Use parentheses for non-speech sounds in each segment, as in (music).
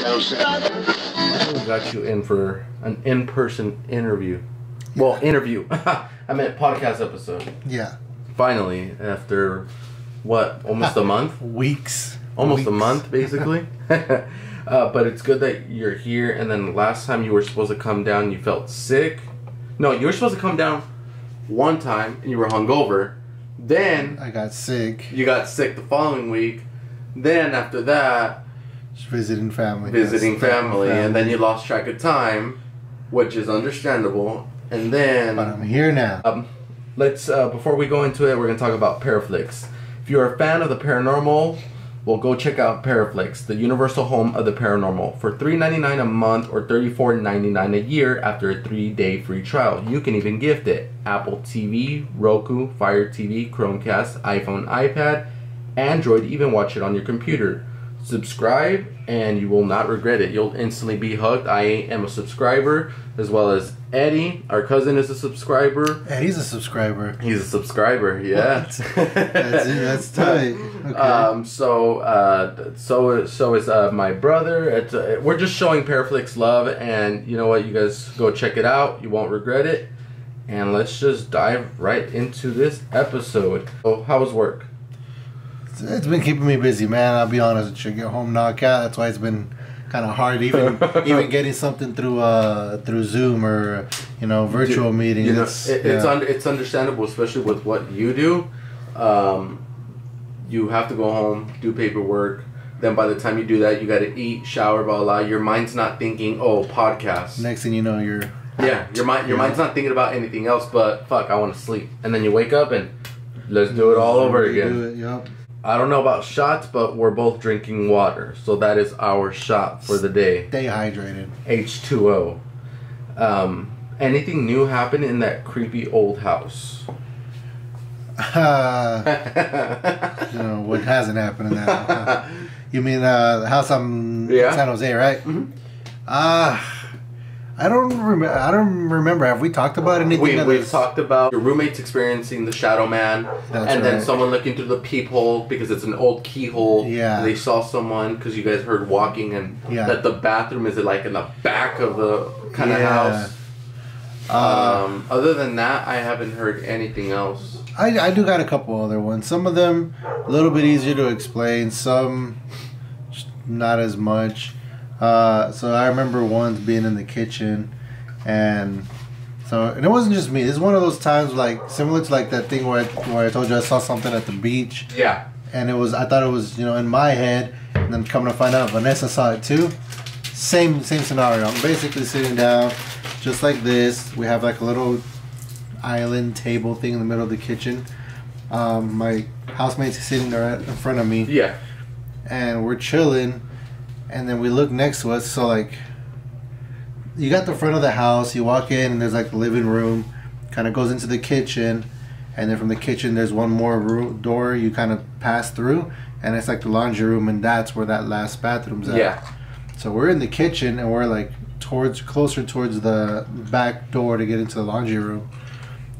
We got you in for an in-person interview. Well, interview. (laughs) I meant podcast episode. Yeah. Finally, after what, almost a month? (laughs) Weeks. Almost a month, basically. (laughs) uh, but it's good that you're here. And then last time you were supposed to come down, you felt sick. No, you were supposed to come down one time and you were hungover. Then I got sick. you got sick the following week. Then after that, Just visiting family. visiting Yes, family, and then you lost track of time, which is understandable. And then But I'm here now. um, let's uh, before we go into it, we're gonna talk about Paraflix. If you're a fan of the paranormal, well, go check out Paraflix, the universal home of the paranormal, for $3.99 a month or $34.99 a year after a three-day free trial. You can even gift it: Apple TV, Roku, Fire TV, Chromecast, iPhone, iPad, Android. Even watch it on your computer. Subscribe, and you will not regret it. You'll instantly be hooked. I am a subscriber, as well as Eddie, our cousin, is a subscriber. And he's a subscriber. He's a subscriber, yeah. (laughs) That's it, that's (laughs) tight. Okay. Um, so, uh, so, so is uh, my brother. It's, uh, we're just showing Paraflix love, and you know what? You guys go check it out. You won't regret it. And let's just dive right into this episode. So, how was work? It's- it's been keeping me busy, man. I'll be honest you. Get home knockout. That's why it's been kind of hard, even (laughs) even getting something through uh through Zoom or you know virtual meetings. You know, it's, it, it's yeah. un- it's understandable, especially with what you do. Um, you have to go home, do paperwork. Then by the time you do that, you got to eat, shower, blah blah. Your mind's not thinking, oh, podcast. Next thing you know, you're Yeah, your mind your Yeah. mind's not thinking about anything else but fuck, I want to sleep. And then you wake up and let's do it all over Do again. it, Yep. I don't know about shots, but we're both drinking water, so that is our shot for the day. Stay hydrated. H2O. Um, anything new happen in that creepy old house? Uh, (laughs) you know what hasn't happened in that. (laughs) you mean uh, the house I'm Yeah. San Jose, right? Mhm. Uh I don't remember. I don't remember. Have we talked about anything? we, we've is- talked about your roommates experiencing the shadow man, That's and then someone looking through the peephole because it's an old keyhole. Yeah. and they saw someone because you guys heard walking, and Yeah. that the bathroom is like in the back of the kind of Yeah. house. Uh, um, other than that, I haven't heard anything else. I, I do got a couple other ones. Some of them a little bit easier to explain. Some not as much. Uh, so I remember once being in the kitchen, and so and it wasn't just me. Is one of those times like similar to like that thing where I, where I told you I saw something at the beach, Yeah, and it was I thought it was you know in my head, and then coming to find out Vanessa saw it too. Same same scenario. I'm basically sitting down, just like this. We have like a little island table thing in the middle of the kitchen. Um, my housemate's sitting there in front of me, yeah, and we're chilling. And then we look next to us. So like, you got the front of the house. You walk in, and there's like the living room. Kind of goes into the kitchen, and then from the kitchen there's one more room, door you kind of pass through, and it's like the laundry room, and that's where that last bathroom's at. yeah. So we're in the kitchen and we're like towards closer towards the back door to get into the laundry room.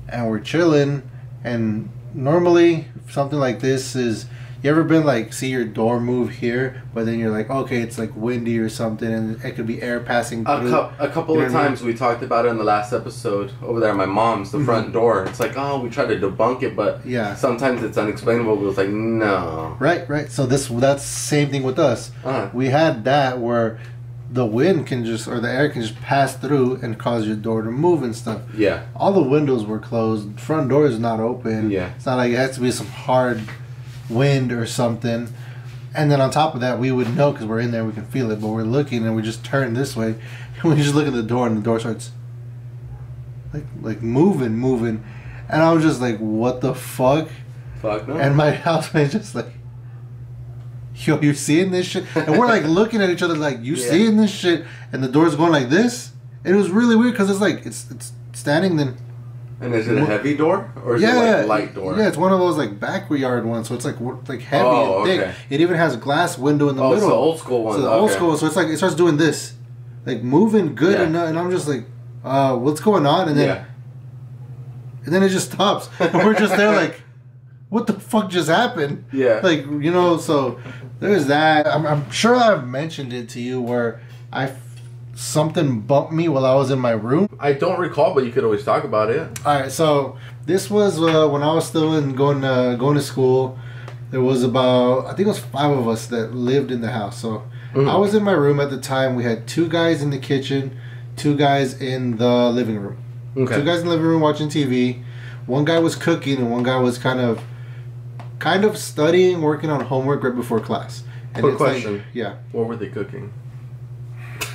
And we're chilling and normally something like this is you ever been like see your door move here but then you're like okay it's like windy or something and it could be air passing A, through. cou- a couple You know of what I mean? times we talked about it in the last episode over there at my mom's, the Mhm. front door. It's like, oh, we tried to debunk it, but Yeah. sometimes it's unexplainable. We was like, no. Right, right. So this that's same thing with us. Uh, We had that where the wind can just or the air can just pass through and cause your door to move and stuff. yeah, all the windows were closed. Front door is not open. Yeah. It's not like it has to be some hard wind or something. And then on top of that, we would know because we're in there, we can feel it. But we're looking and we just turn this way, (laughs) and we just look at the door, and the door starts like like moving, moving, and I was just like, "What the fuck?" fuck no. And my (laughs) housemate's just like, "Yo, you seeing this shit?" And we're like (laughs) looking at each other like, "You Yeah. seeing this shit?" And the door's going like this. And it was really weird because it's like it's it's standing then And is it a heavy door or is yeah, it like a light door? Yeah, it's one of those like backyard ones, so it's like like heavy Oh, and thick. okay. It even has a glass window in the Oh, it's middle. the old school one. So the old school, so it's like it starts doing this, like moving good Yeah. and and I'm just like, uh, what's going on? And then Yeah. and then it just stops, and we're just there like, (laughs) what the fuck just happened? Yeah. Like you know, so There's that. I'm, I'm sure I've mentioned it to you where I something bumped me while I was in my room. I don't recall, but you could always talk about it. All right, so this was uh, when I was still in going to going to school. There was about I think it was five of us that lived in the house. So Mhm. I was in my room at the time. We had two guys in the kitchen, two guys in the living room. Two guys in the living room watching TV. One guy was cooking, and one guy was kind of, kind of studying, working on homework right before class. And Quick it's like- question. yeah, What were they cooking? (laughs)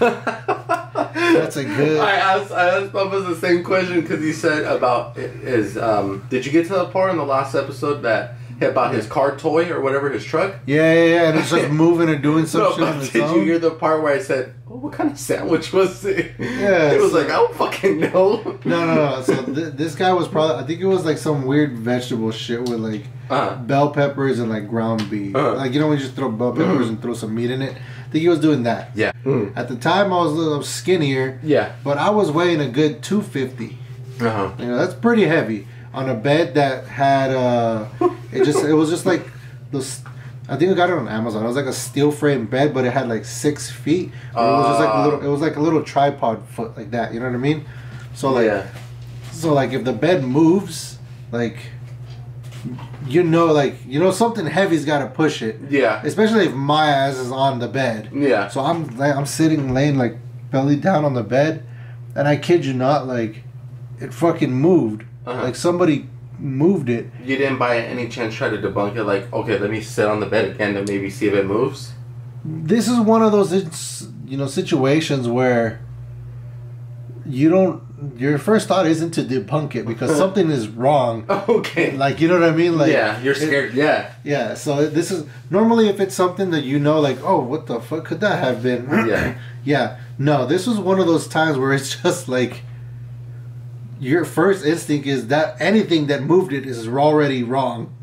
That's a good- I asked. I asked Bubba the same question because he said about is. Um, did you get to the part in the last episode that about his car toy or whatever his truck? yeah, yeah, yeah. And it's just (laughs) moving and doing some No, shit but did own. you hear the part where I said, oh, "What kind of sandwich was it?" Yeah, it was so- like I don't fucking know. No, no, no. So th- this guy was probably. I think it was like some weird vegetable shit with like Uh, bell peppers and like ground beef. Uh-huh. Like you know when you just throw bell peppers and throw some meat in it. I think he was doing that. yeah. Mm. At the time, I was a little skinnier, Yeah. but I was weighing a good two fifty. Uh huh. You know, that's pretty heavy on a bed that had. uh It just. It was just like this. I think I got it on Amazon. It was like a steel frame bed, but it had like six feet. But it was just like a little. It was like a little tripod foot, like that. You know what I mean? So like. yeah. So like if the bed moves, like you know, like you know something heavy's got to push it. Yeah. Especially if my ass is on the bed. Yeah. So I'm like I'm sitting laying like belly down on the bed, and I kid you not, like it fucking moved. Uh-huh. Like somebody moved it. You didn't by any chance try to debunk it, like, okay, let me sit on the bed again and maybe see if it moves? This is one of those you know situations where you don't. Your first thought isn't to debunk it because (laughs) something is wrong. Okay. Like you know what I mean? Like yeah, you're it- scared. yeah. Yeah, so this is normally if it's something that you know, like, oh, what the fuck could that have been? Yeah. (laughs) yeah. No, this was one of those times where it's (laughs) just like your first instinct is that anything that moved it is already wrong.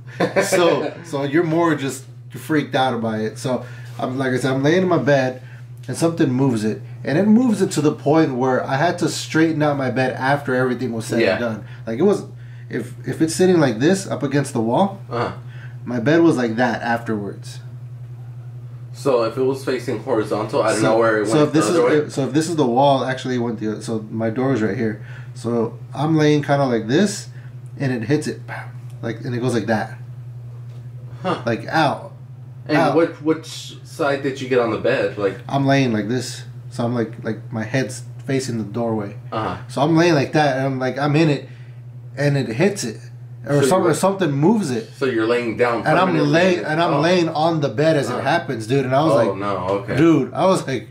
so, so you're more just freaked out by it. So, I'm like I said, I'm laying in my bed, and something moves it, and it moves it to the point where I had to straighten out my bed after everything was said Yeah. and done. Like it was, if if it's sitting like this up against the wall, Uh-huh. my bed was like that afterwards. So if it was facing horizontal, I don't so, know where it went so if this other way. is so if this is the wall, actually went the other. So my door is right here. So I'm laying kind of like this, and it hits it, like and it goes like that, Huh. like out. And Ow. what which side did you get on the bed? Like, I'm laying like this, so I'm like like my head's facing the doorway. Uh-huh. So I'm laying like that, and I'm like I'm in it, and it hits it, or So some, you- or something moves it, So you're laying down. and I'm laying and I'm Oh. laying on the bed as Uh. it happens, dude. And I was oh like, no, okay. dude, I was like,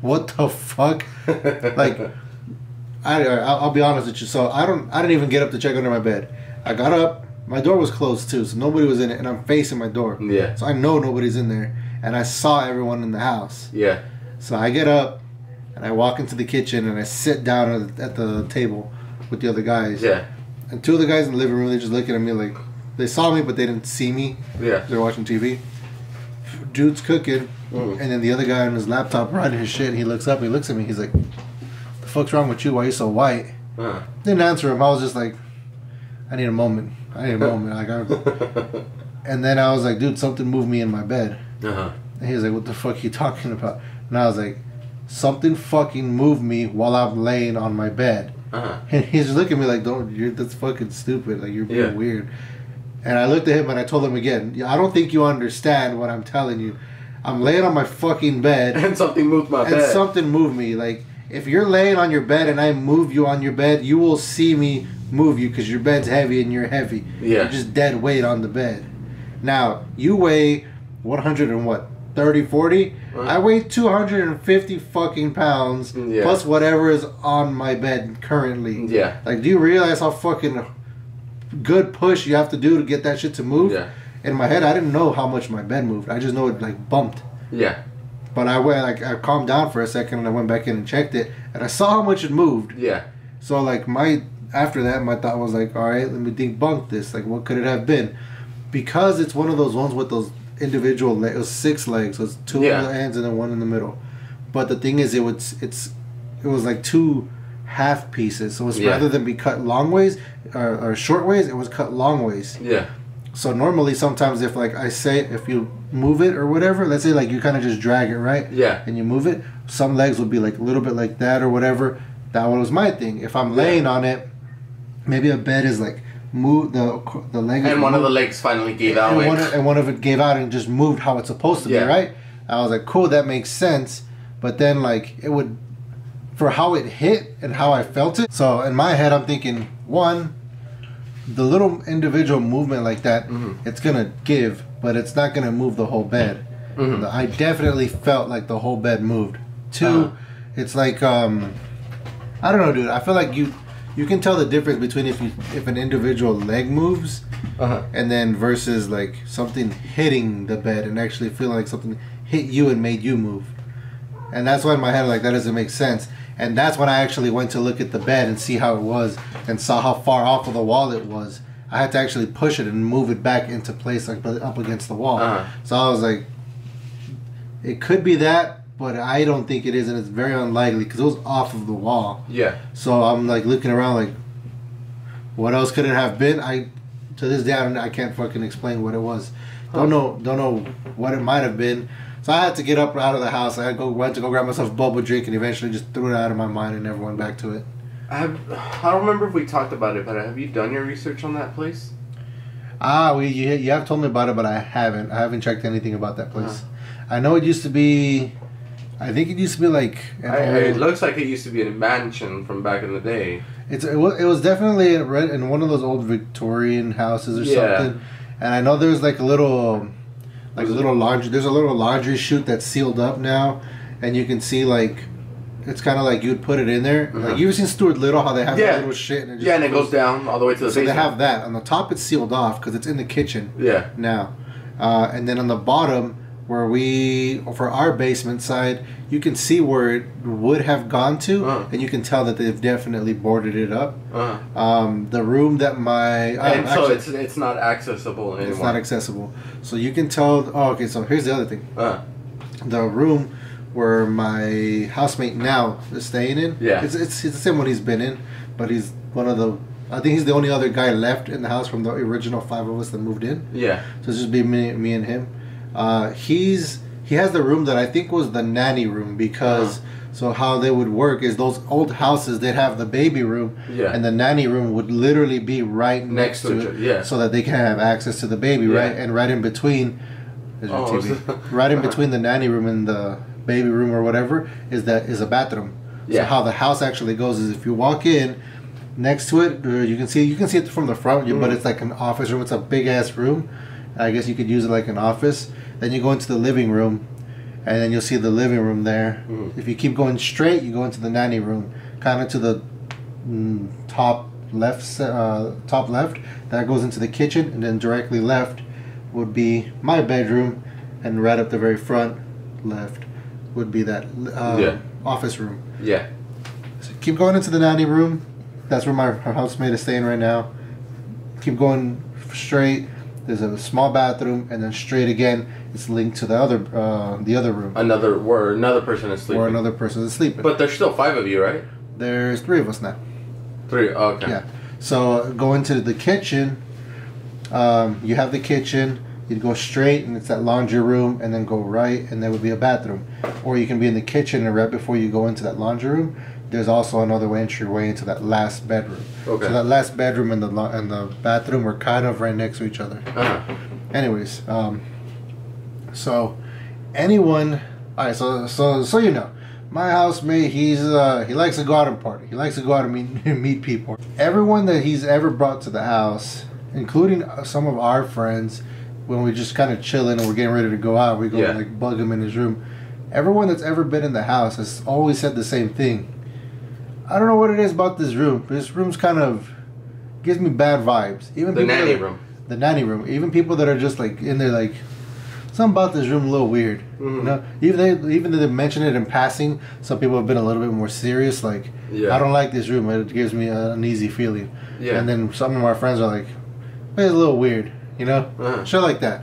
what the fuck? (laughs) like, I, I'll be honest with you. So I don't, I didn't even get up to check under my bed. I got up. My door was closed too, so nobody was in it, and I'm facing my door. yeah, So I know nobody's in there, and I saw everyone in the house. yeah, So I get up, and I walk into the kitchen, and I sit down at, at the table with the other guys. yeah, And two of the guys in the living room, they just looking at me like they saw me, but they didn't see me. yeah. They're watching TV. Dude's cooking, Mm. and then the other guy on his laptop writing his shit. And he looks up, he looks at me, he's like, "The fuck's wrong with you? Why are you so white?" Uh. Didn't answer him. I was just like, "I need a moment. I need a moment." Like, I, (laughs) and then I was like, "Dude, something moved me in my bed." uh-huh. And he was like, "What the fuck are you talking about?" And I was like, "Something fucking moved me while I'm laying on my bed." Uh-huh. And he's looking at me like, "Don't you're that's fucking stupid. Like you're being Yeah. weird." And I looked at him and I told him again, "I don't think you understand what I'm telling you. I'm laying on my fucking bed (laughs) And something moved my and bed. something moved me. Like if you're laying on your bed and I move you on your bed, you will see me move you because your bed's heavy and you're heavy. Yeah. You're just dead weight on the bed. Now you weigh 100 and what? 30, 40? Uh-huh. I weigh 250 fucking pounds Yeah. plus whatever is on my bed currently. yeah, Like, do you realize how fucking good push you have to do to get that shit to move? yeah, In my head, I didn't know how much my bed moved. I just know it like bumped. yeah, But I went like I calmed down for a second and I went back in and checked it and I saw how much it moved. yeah, So like my after that my thought was like, all right, let me debunk this. Like, what could it have been? Because it's one of those ones with those individual legs. it was six legs. So it's two Yeah. the ends and then one in the middle. But the thing is, it was it's it was like two half pieces. So it's Yeah. rather than be cut long ways or, or short ways, it was cut long ways. yeah. So normally, sometimes if like I say, if you move it or whatever, let's say like you kind of just drag it, right? Yeah. And you move it, some legs will be like a little bit like that or whatever. That one was my thing. If I'm laying on it, maybe a bed is like move the the leg. And one of the legs finally gave out. and one, of, and one of it gave out and just moved how it's supposed to Yeah. be, right? I was like, cool, that makes sense. But then, like, it would, for how it hit and how I felt it. So in my head, I'm thinking, one, the little individual movement like that, Mhm. it's gonna give, but it's not gonna move the whole bed. Mhm. I definitely felt like the whole bed moved. 2 Uh-huh. it's like, um, I don't know, dude. I feel like you. You can tell the difference between if you if an individual leg moves Uh-huh. and then versus like something hitting the bed and actually feeling like something hit you and made you move. And that's why in my head like that doesn't make sense. And that's when I actually went to look at the bed and see how it was and saw how far off of the wall it was. I had to actually push it and move it back into place like up against the wall. Uh-huh. So I was like, it could be that, but I don't think it is, and it's very unlikely because it was off of the wall. Yeah. So I'm like looking around, like, what else could it have been? I, to this day, I, don't, I can't fucking explain what it was. Don't know, don't know what it might have been. So I had to get up out of the house. I had to go went to go grab myself a bubble drink, and eventually just threw it out of my mind and never went back to it. I have, I don't remember if we talked about it, but have you done your research on that place? Ah, we you, you have told me about it, but I haven't. I haven't checked anything about that place. I know it used to be. I think it used to be like. I, I- it looks like it used to be a mansion from back in the day. It's it was, it was definitely in one of those old Victorian houses or Yeah. something. And I know there's like a little like a little laundry there's a little laundry chute that's sealed up now and you can see like it's kind of like you'd put it in there. Uh-huh. Like you've seen Stuart Little how they have Yeah. that little shit and it just Yeah, and it goes down all the way to the So they have that on the top. It's sealed off because it's in the kitchen Yeah. now, uh, and then on the bottom where we for our basement side, you can see where it would have gone to, Uh-huh. and you can tell that they've definitely boarded it up. Uh-huh. Um, the room that my uh, and so actually, it's it's not accessible anymore. it's not accessible. So you can tell. Oh, okay. So here's the other thing: uh, the room where my housemate now is staying in. Yeah. it's it's, it's the same one he's been in, but he's one of the. I think he's the only other guy left in the house from the original five of us that moved in. yeah. So it's just be me, me and him. Uh, he's he has the room that I think was the nanny room because Uh-huh. so how they would work is those old houses they'd have the baby room Yeah. and the nanny room would literally be right next, Next to it yeah. so that they can have access to the baby Yeah. right and right in between Oh, right in (laughs) between the nanny room and the baby room or whatever is that is a bathroom. Yeah. So how the house actually goes is if you walk in next to it, uh, you can see you can see it from the front, you but it's like an office room. It's a big ass room. I guess you could use it like an office. Then you go into the living room, and then you'll see the living room there. Mhm. If you keep going straight, you go into the nanny room, kind of to the mm, top left, uh, top left. That goes into the kitchen, and then directly left would be my bedroom, and right up the very front left would be that uh, Yeah. office room. Yeah. So keep going into the nanny room. That's where my her housemate is staying right now. Keep going straight. There's a small bathroom, and then straight again. It's linked to the other uh, the other room Another where another person is sleeping. where another person is sleeping. But there's still five of you, right? There's three of us now. Three. oh, Okay. Yeah. So go into the kitchen. Um, you have the kitchen. You'd go straight, and it's that laundry room, and then go right, and there would be a bathroom. Or you can be in the kitchen, and right before you go into that laundry room, there's also another entryway into that last bedroom. Okay. So that last bedroom and the and the bathroom are kind of right next to each other. Uh-huh. Anyways, um, so anyone, all right. So so so you know, my housemate, he's uh, he likes to go out and party. He likes to go out and meet (laughs) meet people. Everyone that he's ever brought to the house, including some of our friends, when we just kind of chilling and we're getting ready to go out, we go Yeah. and like bug him in his room. Everyone that's ever been in the house has always said the same thing. I don't know what it is about this room. This room's kind of gives me bad vibes. Even The nanny that- room. the nanny room. Even people that are just like in there, like something about this room a little weird. You Mhm. know, even they even though they mention it in passing, some people have been a little bit more serious. Like, Yeah. I don't like this room. It gives me an easy feeling. Yeah. And then some of my friends are like, "It's a little weird," you know, Uh-huh. shit like that.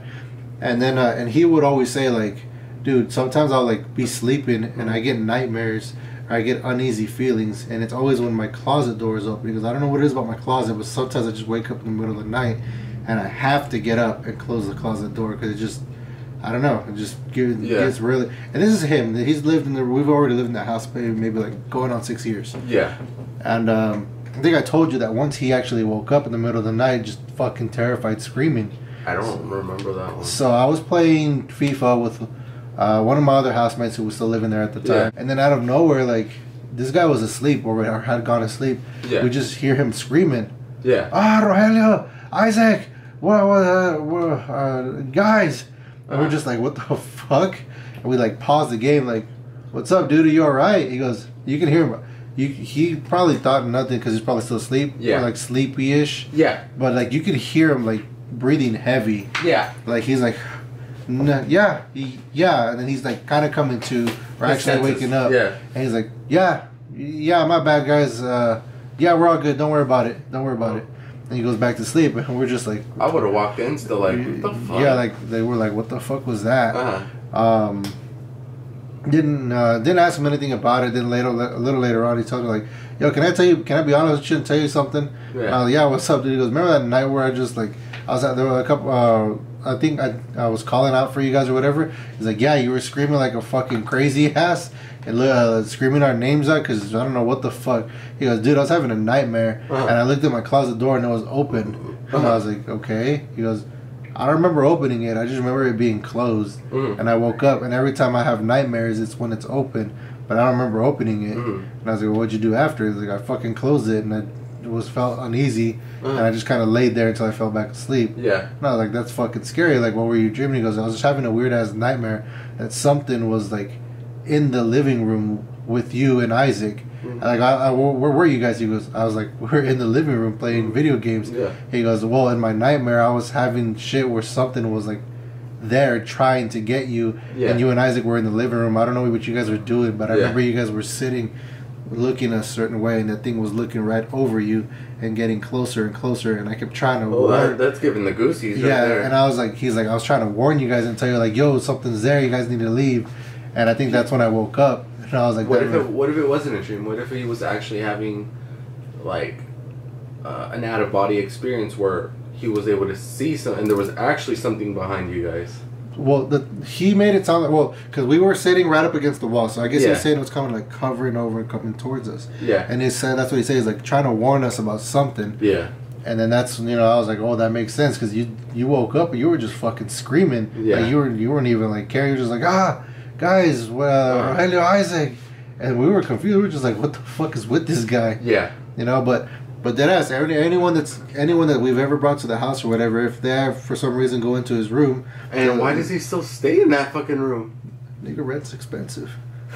And then uh, and he would always say like, "Dude, sometimes I'll like be sleeping and I get nightmares." I get uneasy feelings, and it's always when my closet door is open because I don't know what it is about my closet, but sometimes I just wake up in the middle of the night and I have to get up and close the closet door because it just, I don't know, it just gets, Yeah. gets really. And this is him. He's lived in the. We've already lived in that house maybe, maybe like going on six years. Yeah. And um, I think I told you that once he actually woke up in the middle of the night, just fucking terrified, screaming. I don't remember that one. So I was playing FIFA with uh, one of my other housemates who was still living there at the time, Yeah. and then out of nowhere, like this guy was asleep or had gone to sleep. Yeah. We just hear him screaming, Yeah. "Ah, Rogelio, Isaac, what, what, uh, what uh, guys?" And we're Uh-huh. just like, "What the fuck?" And we like pause the game, like, "What's up, dude? Are you all right?" He goes, "You can hear him." You, he probably thought nothing because he's probably still asleep, Yeah. or like sleepy-ish. Yeah. But like you could hear him like breathing heavy. Yeah. Like he's like, "Nah, yeah, he- yeah, and then he's like kind of coming to, or His actually senses, waking up. yeah. And he's like, yeah, yeah, my bad guys. Uh, yeah, we're all good. Don't worry about it. Don't worry about it. And he goes back to sleep, and (laughs) we're just like, I would have walked in still like, what the fuck? yeah, like they were like, what the fuck was that? Uh-huh. Um, didn't uh, didn't ask him anything about it. Then later, a little later on, he told me like, "Yo, can I tell you? Can I be honest? you and tell you something?" Yeah. I like, yeah. What's up, dude? He goes, "Remember that night where I just like I was at there were a couple. Uh, I think I I was calling out for you guys or whatever." He's like, "Yeah, you were screaming like a fucking crazy (laughs) ass." And uh, screaming our names out because I don't know what the fuck. He goes, dude, I was having a nightmare, Uh-huh. and I looked at my closet door and it was open. And I was like, okay. He goes, I don't remember opening it. I just remember it being closed. Mhm. And I woke up, and every time I have nightmares, it's when it's open. But I don't remember opening it. Mhm. And I was like, well, what'd you do after? He's like, I fucking closed it, and I was felt uneasy, and I mm. just kind of laid there until I fell back asleep. Yeah. And I was like, that's fucking scary. Like, what were you dreaming? He goes, I was just having a weird ass nightmare that something was like in the living room with you and Isaac. And like, I, I, where were you guys? He goes, I was like, (laughs) we're in the living room playing mm. video games. Yeah. He goes, well, in my nightmare, I was having shit where something was like there trying to get you, Yeah. and you and Isaac were in the living room. I don't know what you guys were doing, but I Yeah. remember you guys were sitting, looking a certain way, and that thing was looking right over you and getting closer and closer. And I kept trying to Oh, that, that's giving the goosies yeah, right there. and I was like, he's like, I was trying to warn you guys and tell you like, yo, something's there. You guys need to leave. And I think that's when I woke up, and I was like, what if it, what if it wasn't a dream? What if he was actually having like uh, an out of body experience where he was able to see something and there was actually something behind you guys? Well, the, he made it sound like well, because we were sitting right up against the wall, so I guess he was saying it was coming like covering over and coming towards us. Yeah. And he said that's what he said. He's like trying to warn us about something. Yeah. And then that's you know I was like, oh, that makes sense because you you woke up and you were just fucking screaming. Yeah. Like you were you weren't even like caring. You were just like ah, guys, well, Uh-huh. Isaac, and we were confused. We were just like, what the fuck is with this guy? Yeah. You know, but but that ass any, anyone that's anyone that we've ever brought to the house or whatever, if they have for some reason go into his room, And why does he still stay in that fucking room? nigga rent's expensive?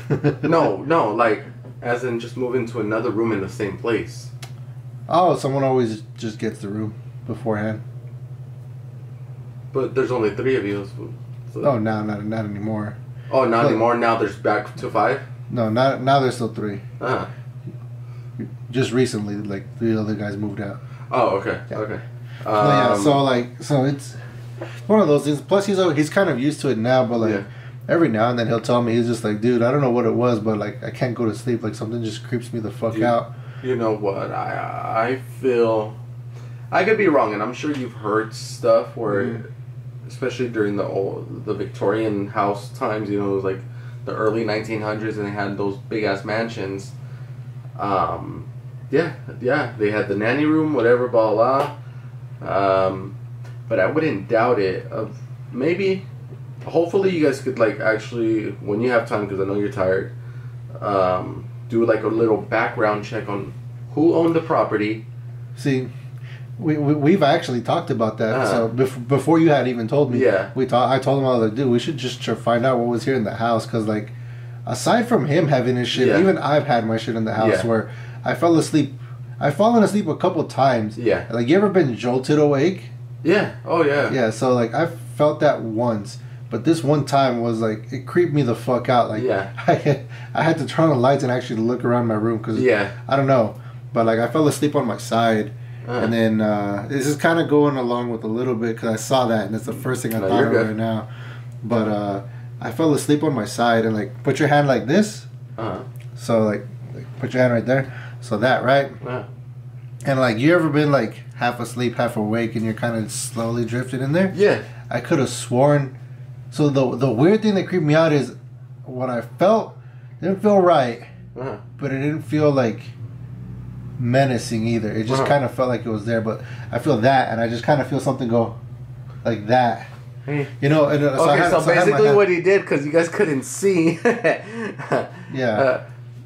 (laughs) No, no, like as in just move into another room in the same place. Oh, someone always just gets the room beforehand. But there's only three of you. So, Oh, no, not not anymore. oh, not anymore. Now there's back to five. No, not now. There's still three. Uh-huh. Just recently, like three other guys moved out. Oh, okay, Yeah. okay. No, yeah, Um, so like, so it's one of those things. Plus, he's he's kind of used to it now, but like Yeah. every now and then he'll tell me he's just like, dude, I don't know what it was, but like I can't go to sleep. Like something just creeps me the fuck Dude. out. You know what? I I feel I could be wrong, and I'm sure you've heard stuff where, Mhm. especially during the old the Victorian house times, you know, it was like the early 1900s, and they had those big ass mansions. Um, yeah, yeah, they had the nanny room, whatever, blah blah. Um, but I wouldn't doubt it. Of maybe, hopefully, you guys could like actually when you have time, because I know you're tired. Um, do like a little background check on who owned the property. See, we, we we've actually talked about that. Uh-huh. So bef- before you had even told me, Yeah. we thought I told him I was like, dude, we should just find out what was here in the house because like, aside from him having his shit, Yeah. even I've had my shit in the house Yeah. where I fell asleep. I've fallen asleep a couple times. Yeah. Like you ever been jolted awake? Yeah. Oh yeah. Yeah. So like I felt that once. But this one time was like it creeped me the fuck out. Like Yeah. (laughs) I had, I had to turn on the lights and actually look around my room because Yeah. I don't know, but like I fell asleep on my side, Uh, and then uh, this is kind of going along with a little bit because I saw that, and it's the first thing I No, thought of good. right now. But uh, I fell asleep on my side, and like put your hand like this, Uh-huh. so like, like put your hand right there, so that right, uh, And like, you ever been like half asleep, half awake, and you're kind of slowly drifting in there? Yeah. I could have sworn. So the the weird thing that creeped me out is what I felt didn't feel right, Uh-huh. but it didn't feel like menacing either. It just Uh-huh. kind of felt like it was there. But I feel that, and I just kind of feel something go like that. You know. And, uh, so I okay, had- so, so basically what he did, because you guys couldn't see, (laughs) Yeah. uh,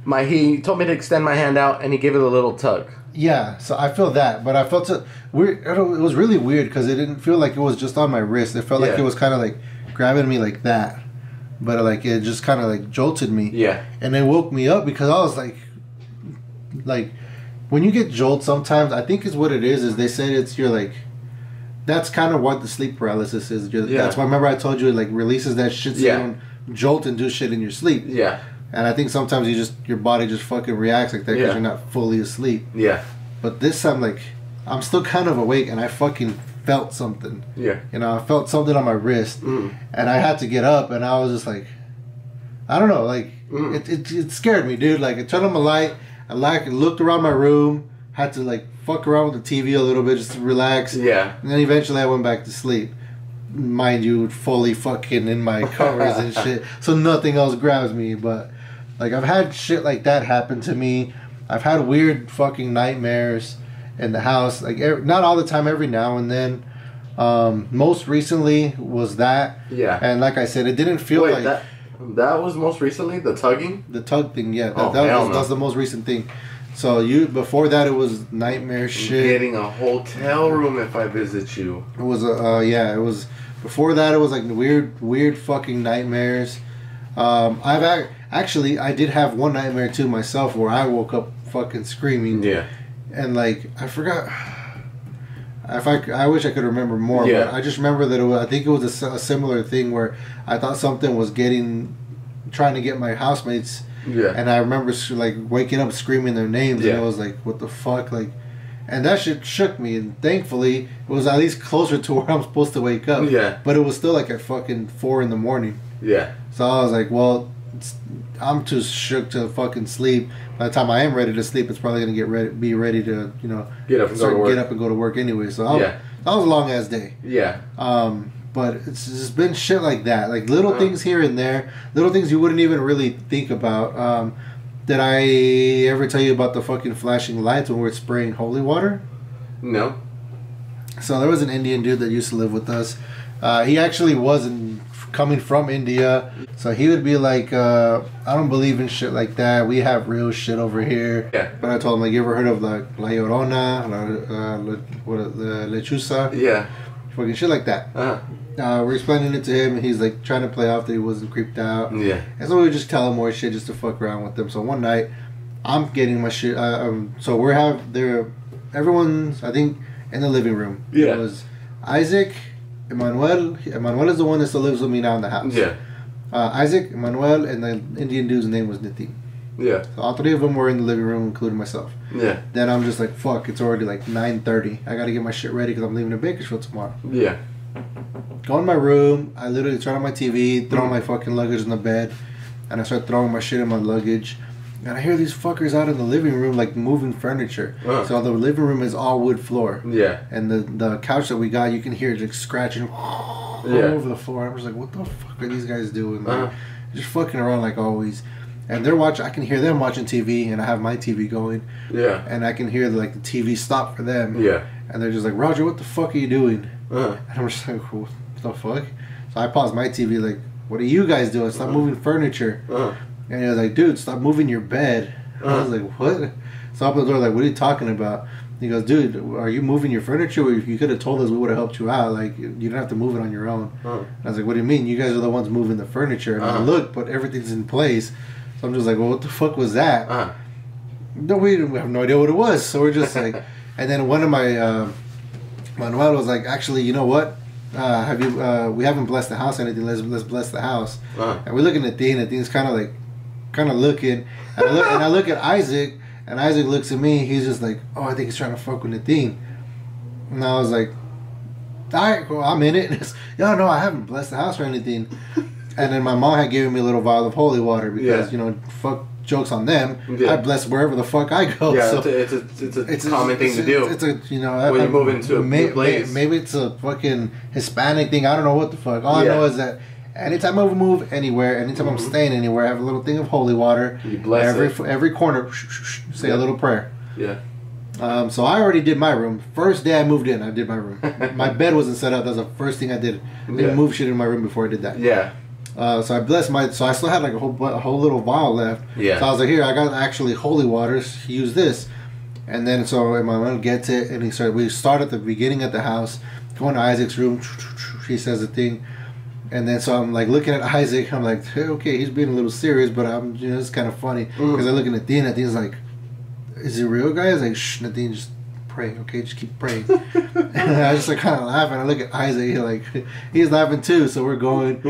my he told me to extend my hand out, and he gave it a little tug. Yeah, so I feel that, but I felt it weird. It was really weird because it didn't feel like it was just on my wrist. It felt like it was kind of like grabbing me like that, but like it just kind of like jolted me. Yeah. and it woke me up because I was like, like when you get jolted, sometimes I think is what it is. Is they say it's your like. That's kind of what the sleep paralysis is. You're- Yeah. That's why remember I told you it like releases that shit so Yeah. you don't jolt and do shit in your sleep. Yeah. And I think sometimes you just your body just fucking reacts like that because Yeah. you're not fully asleep. Yeah. But this time, like, I'm still kind of awake, and I fucking felt something. Yeah. You know, I felt something on my wrist, Mm. and I had to get up, and I was just like, I don't know, like, Mm. it, it, it scared me, dude. Like, I turned on my light, I like looked around my room, had to like fuck around with the TV a little bit just to relax, Yeah. and then eventually I went back to sleep. Mind you, fully fucking in my covers and (laughs) shit, so nothing else grabs me. But like, I've had shit like that happen to me. I've had weird fucking nightmares in the house. Like, every, not all the time, every now and then. Um, most recently was that, Yeah. and like I said, it didn't feel Wait, like that that was most recently the tugging. the tug thing. Yeah, that, Oh, that was no. that's the most recent thing. So you before that, it was nightmare shit. Getting a hotel room if I visit you. It was a uh, yeah. It was before that. It was like weird, weird fucking nightmares. Um, I've ac- actually I did have one nightmare too myself where I woke up fucking screaming Yeah. and like I forgot. If I, I wish I could remember more, Yeah. but I just remember that it was, I think it was a, a similar thing where I thought something was getting, trying to get my housemates, Yeah. and I remember like waking up screaming their names, Yeah. and I was like, "What the fuck?" Like, and that shit shook me. And thankfully, it was at least closer to (laughs) where I'm supposed to wake up. Yeah. But it was still like at fucking four in the morning. yeah. So I was like, "Well, it's, I'm too shook to fucking sleep." By the time I am ready to sleep, it's probably gonna get ready, be ready to, you know, Get up and go to work. get up and go to work anyway. So I Yeah. that was a long ass day. Yeah. Um, but it's just been shit like that, like little Uh. things here and there, little things you wouldn't even really think about. Um, did I ever tell you about the fucking flashing lights when we were spraying holy water? No. So there was an Indian dude that used to live with us. Uh, he actually wasn't coming from India, so he would be like, uh, "I don't believe in shit like that. We have real shit over here." Yeah. But I told him, like, "You ever heard of like La Llorona, La, uh, La, what, Lechuza, Yeah. fucking shit like that?" Uh. Uh, we're explaining it to him, and he's like trying to play off that he wasn't creeped out. Yeah. And so we would just tell him more shit just to fuck around with them. So one night, I'm getting my shit. Uh, um, so we're have there. Everyone's I think in the living room. Yeah. It was Isaac, Emmanuel. Emmanuel is the one that still lives with me now in the house. Yeah. Uh, Isaac, Emmanuel, and the Indian dude's name was Nitin. Yeah. So all three of them were in the living room, including myself. Yeah. Then I'm just like, fuck, it's already like 9:30. I gotta get my shit ready because I'm leaving to Bakersfield tomorrow. Yeah. Go in my room. I literally turn on my TV, throw Mm. my fucking luggage in the bed, and I start throwing my shit in my luggage. And I hear these fuckers out in the living room like moving furniture. Uh. So the living room is all wood floor, Yeah. and the the couch that we got, you can hear it like scratching all Yeah. over the floor. I'm just like, what the fuck are these guys doing? Like, Uh. Just fucking around like always. And they're watching. I can hear them watching TV, and I have my TV going, Yeah. and I can hear like the TV stop for them. Yeah. And they're just like, Roger, what the fuck are you doing? Uh. And I'm just like, what the fuck? So I pause my TV, like, what are you guys doing? Stop moving furniture. Uh. And he was like, dude, stop moving your bed. And I was like, what? So I opened the door, like, what are you talking about? He goes, dude, are you moving your furniture? You could have told us, we would have helped you out. Like, you don't have to move it on your own. Uh. And I was like, what do you mean? You guys are the ones moving the furniture. And I Uh-huh. look, but everything's in place. So I'm just like, well, what the fuck was that? Uh. No, we we have no idea what it was. So we're just like, (laughs) and then one of my uh, Manuel was like, actually, you know what? Uh, have you? Uh, we haven't blessed the house or anything. Let's let's bless the house. Uh. And we're looking at Dean, and Dean's kind of like, kind of looking, and I look and I look at Isaac, and Isaac looks at me. He's just like, oh, I think he's trying to fuck with Nadine. And I was like, all right, well, I'm in it. (laughs) Yeah, no, I haven't blessed the house or anything. And then my mom had given me a little vial of holy water because Yeah. you know, fuck jokes on them. Yeah. I bless wherever the fuck I go. yeah, so it's, a, it's a it's a it's a- common thing it's to a- do. It's a you know I- When you I- move into a may, place. may- maybe it's a fucking Hispanic thing. I don't know what the fuck. All I know is that anytime I move anywhere, anytime I'm Mhm. staying anywhere, I have a little thing of holy water. You bless every it. every corner, say Yeah. a little prayer. yeah. Um, so I already did my room. First day I moved in, I did my room. (laughs) my bed wasn't set up. That's the first thing I did. I didn't Yeah. move shit in my room before I did that. Yeah. Uh, so I blessed my. So I still had like a whole a whole little vial left. Yeah. So I was like, here, I got actually holy waters. Use this. And then so my mom gets it, and he started. We start at the beginning at the house, going to Isaac's room. He says the thing, and then so I'm like looking at Isaac. I'm like, hey, okay, he's being a little serious, but I'm you know it's kind of funny Mm. because I look at Nadine. Nadine's like, is it real, guys? Like, shh, Nadine, just pray, okay? Just keep praying. (laughs) and I just like kind of laughing. I look at Isaac. He like (laughs) he's laughing too. So we're going.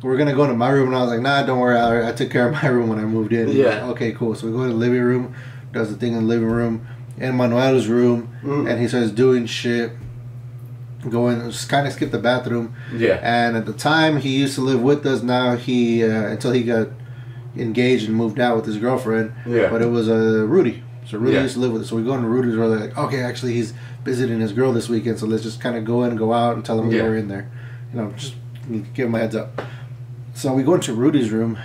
We're gonna go to my room, and I was like, "Nah, don't worry. I, I took care of my (laughs) room when I moved in." Yeah. Okay, cool. So we go to the living room, does the thing in the living room, in Manuel's room, Mm. and he starts doing shit. Going, just kind of skip the bathroom. Yeah. And at the time, he used to live with us. Now he, uh, until he got engaged and moved out with his girlfriend. Yeah. But it was uh, Rudy. So Rudy Yeah. used to live with us. So we go into Rudy's. We're like, okay, actually, he's visiting his girl this weekend. So let's just kind of go in, and go out, and tell him Yeah. we're in there. You know, just give him a heads up. So we go into Rudy's room,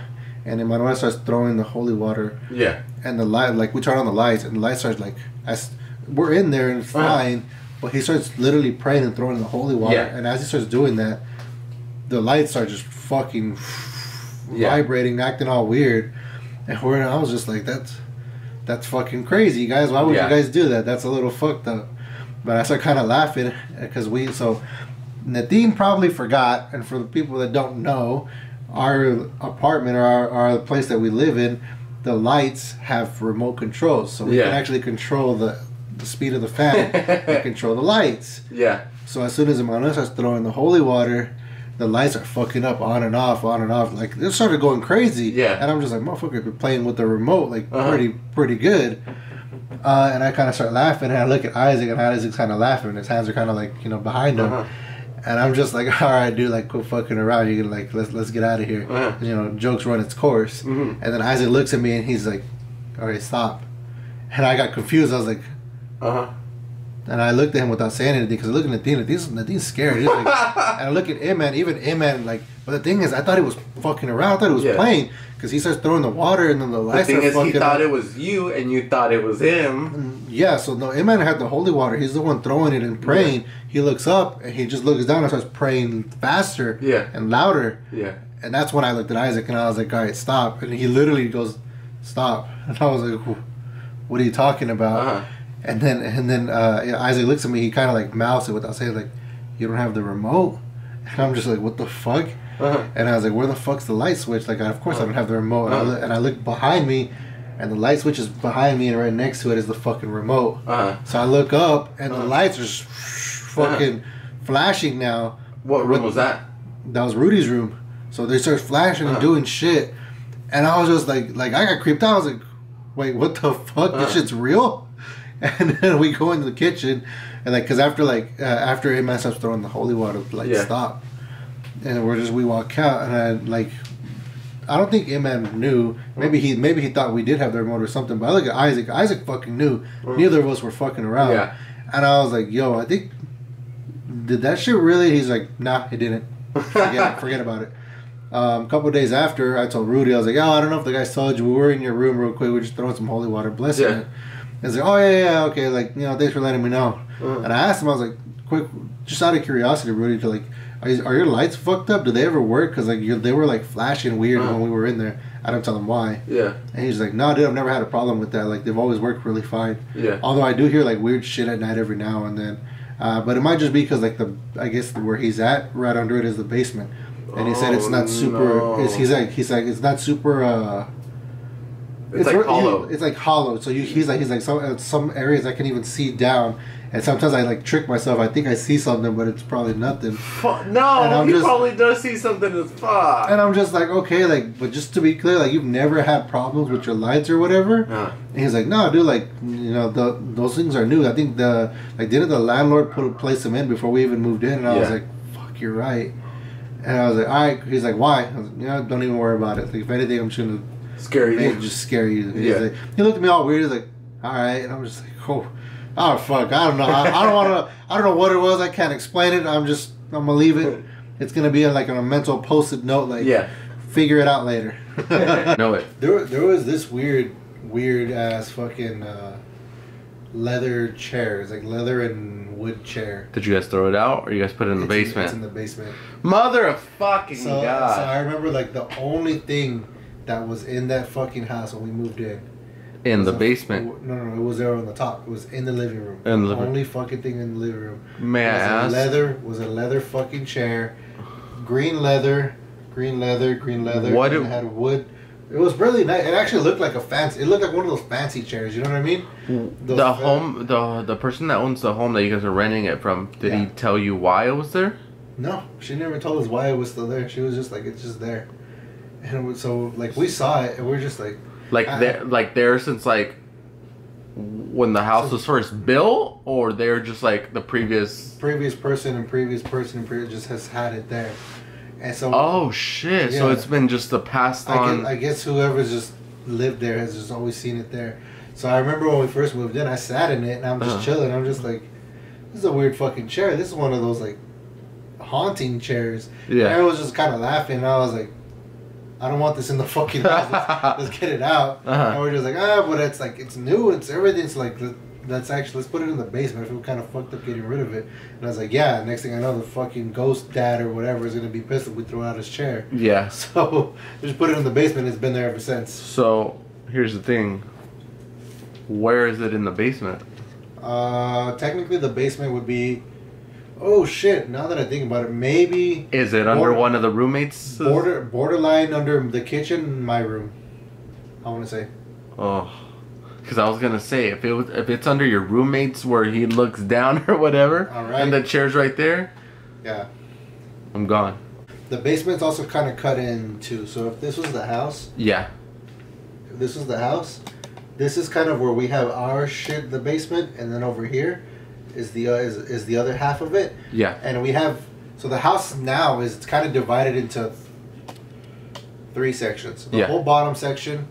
and then Manuel starts throwing the holy water, Yeah. and the light, like we turn on the lights, and the light starts like, as we're in there and it's Uh-huh. But he starts literally praying and throwing the holy water, Yeah. and as he starts doing that, the lights start just fucking Yeah. vibrating, acting all weird, and I was just like, that's that's fucking crazy, guys. Why would Yeah. you guys do that? That's a little fucked up. But I start kind of laughing because we so Nadine probably forgot, and for the people that don't know, our apartment or our, our place that we live in, the lights have remote controls, so we Yeah. can actually control the the speed of the fan and (laughs) control the lights. Yeah. So as soon as Emmanuel starts throwing the holy water, the lights are fucking up on and off, on and off. Like they started going crazy. Yeah. And I'm just like, motherfucker, been playing with the remote like Uh-huh. pretty pretty good. Uh, and I kind of start laughing, and I look at Isaac, and Isaac's kind of laughing. And his hands are kind of like you know behind him, Uh-huh. and I'm just like, (laughs) all right, dude, like quit fucking around. You can like let's let's get out of here. Uh-huh. You know, jokes run its course. Mm-hmm. And then Isaac looks at me, and he's like, all right, stop. And I got confused. I was like, Uh huh. and I looked at him without saying anything because I looked at Nadine. Nadine's, Nadine's scared. He's like, (laughs) and I look at Iman. Even Iman, like, but the thing is, I thought he was fucking around. I thought he was Yeah. playing because he starts throwing the water and then the lights. The thing is, he thought it was you, and you thought it was him. Yeah, so no, Iman had the holy water. He's the one throwing it and praying. He looks up and he just looks down and starts praying faster Yeah. and louder. Yeah. And that's when I looked at Isaac and I was like, all right, stop. And he literally goes, stop. (laughs) And I was like, what are you talking about? Uh huh. And then and then uh, Isaac looks at me. He kind of like mouths it without saying like, "You don't have the remote." And I'm just like, "What the fuck?" Uh-huh. And I was like, "Where the fuck's the light switch?" Like, of course I don't have the remote. And, I Uh-huh. look, and I look behind me, and the light switch is behind me, and right next to it is the fucking remote. Uh huh. So I look up, and the Uh-huh. lights are just fucking flashing now. What room was that? That was Rudy's room. So they start flashing and Uh-huh. doing shit, and I was just like, like I got creeped out. I was like, "Wait, what the fuck? Uh-huh. This shit's real." (laughs) And then we go into the kitchen, and like, cause after like uh, after Iman starts throwing the holy water, like Yeah. stop, and we're just we walk out, and I like, I don't think Iman knew. Maybe he maybe he thought we did have the remote or something. But I look at Isaac. Isaac fucking knew. Neither of us were fucking around. Yeah. And I was like, "Yo, I think did that shit really?" He's like, "Nah, it didn't. Forget, (laughs) forget about it." Um, a couple days after, I told Rudy, I was like, "Oh, I don't know if the guys told you. We were in your room real quick. We just throwing some holy water, blessing Yeah. it." He's like, "Oh yeah, yeah, okay. Like, you know, thanks for letting me know." Uh-huh. And I asked him, I was like, "Quick, just out of curiosity, Rudy, to like, are, you- are your lights fucked up? Do they ever work? Because like, you they were like flashing weird Uh-huh. when we were in there. I don't tell him why." Yeah. And he's like, "No, dude, I've never had a problem with that. Like, they've always worked really fine." Yeah. Although I do hear like weird shit at night every now and then, uh, but it might just be because like the I guess where he's at right under it is the basement, and he said it's Oh, not super. no. It's, he's like he's like it's not super. uh It's like re- hollow. It's like hollow. So you, he's like he's like some uh, some areas I can even see down, and sometimes I like trick myself. I think I see something, but it's probably nothing. No, And I'm he just- probably does see something as fuck. And I'm just like, okay, like, but just to be clear, like, you've never had problems with your lights or whatever. Uh, And he's like, no, dude, like, you know, the, those things are new. I think the, like, didn't the landlord put place them in before we even moved in? And I was like, fuck, you're right. And I was like, all right. He's like, why? I was like, yeah, don't even worry about it. Like, if anything, I'm just gonna Scary. make, just scare you. He's Yeah. like, he looked at me all weird. He's like, all right. And I'm just like, oh, oh fuck. I don't know. I, I don't want to. I don't know what it was. I can't explain it. I'm just. I'm gonna leave it. It's gonna be like on a mental post-it note. Like, Yeah. figure it out later. (laughs) know it. There, there was this weird, weird ass fucking uh, leather It's like leather and wood chair. Did you guys throw it out, or you guys put it in the It's basement? it's in the basement. Mother of fucking So, so! I remember like the only thing that was in that fucking house when we moved in. in the a- basement. No, no, no, it was there on the top. It was in the living room. In the living- only fucking thing in the living room. May I was ask? A leather was a leather fucking chair, green leather, green leather, green leather. What it- had wood. It was really nice. It actually looked like a fancy. It looked like one of those fancy chairs. You know what I mean? Those the home, the the person that owns the home that you guys are renting it from, did he tell you why it was there? No, she never told us why it was still there. She was just like, it's just there. And so like we saw it and we are just like, Like I- there, like there since like when the house So- was first built, or they're just like the previous. previous person and previous person and previous just has had it there. And so Oh shit! So it's been just the passed I on. guess, I guess whoever's just lived there has just always seen it there. So I remember when we first moved in, I sat in it and I'm just Uh-huh. chilling. I'm just like, this is a weird fucking chair. This is one of those like haunting chairs. Yeah. And I was just kind of laughing. And I was like, I don't want this in the fucking house. Let's, (laughs) let's get it out. Uh-huh. And we're just like, ah, but it's like it's new. It's everything's like let- let's actually let's put it in the basement. I feel kind of fucked up getting rid of it. And I was like, yeah. Next thing I know, the fucking ghost dad or whatever is gonna be pissed if we throw out his chair. yeah. (laughs) So just put it in the basement. It's been there ever since. So here's the thing. Where is it in the basement? Uh, technically, the basement would be. Oh shit! Now that I think about it, maybe Is it under Border- one of the roommates? border borderline under the kitchen, my room. I want to say. Oh, because I was gonna say if it was if it's under your roommates where he looks down (laughs) or whatever, All right. and the chair's right there, Yeah. I'm gone. The basement's also kind of cut in too. So if this was the house, Yeah, if this was the house, this is kind of where we have our shit the basement, and then over here is the uh, is, is the other half of it. yeah, and we have so the house now is it's kind of divided into three sections the Yeah. whole bottom section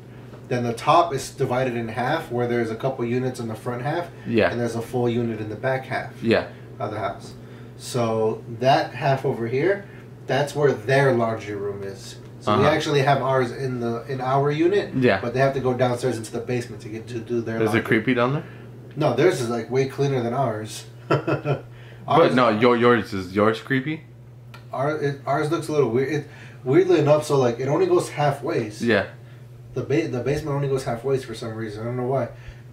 then the top is divided in half where there's a couple units in the front half Yeah. and there's a full unit in the back half yeah. of the house so that half over here that's where their laundry room is so we Uh-huh. actually have ours in the in our unit Yeah. but they have to go downstairs into the basement to get to do their Is it creepy down there? No theirs is like way cleaner than (laughs) ours but no, your yours is yours creepy. Our, it, ours looks a little weird. It, weirdly enough, so like it only goes halfways. Yeah, The ba- the basement only goes halfways for some reason. I don't know why.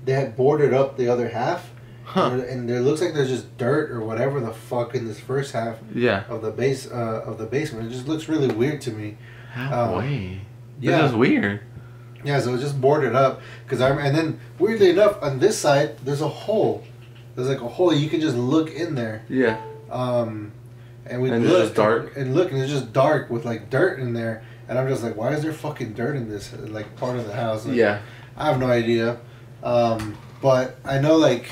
They had boarded up the other half, huh? and, and there looks like there's just dirt or whatever the fuck in this first half Yeah, of the base uh, of the basement. It just looks really weird to me. halfway. yeah. This is weird. Yeah, so it just boarded up because I'm, and then weirdly enough on this side there's a hole. There's like a hole you can just look in there. Yeah, Um, and we And look just dark? and look, and it's just dark with like dirt in there. And I'm just like, why is there fucking dirt in this like part of the house? Like, yeah, I have no idea. Um, but I know like,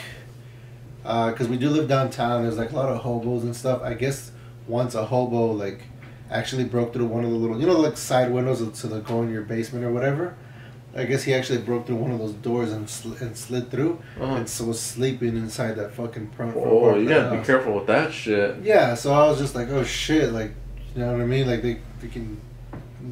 because we do live downtown. There's like a lot of hobos and stuff. I guess once a hobo like actually broke through one of the little, you know, like side windows to the go in your basement or whatever. I guess he actually broke through one of those doors and, sl- and slid through, Uh-huh. and so was sleeping inside that fucking front. Oh, you gotta be careful with that shit. Yeah, so I was just like, oh shit, like, you know what I mean? Like they, they can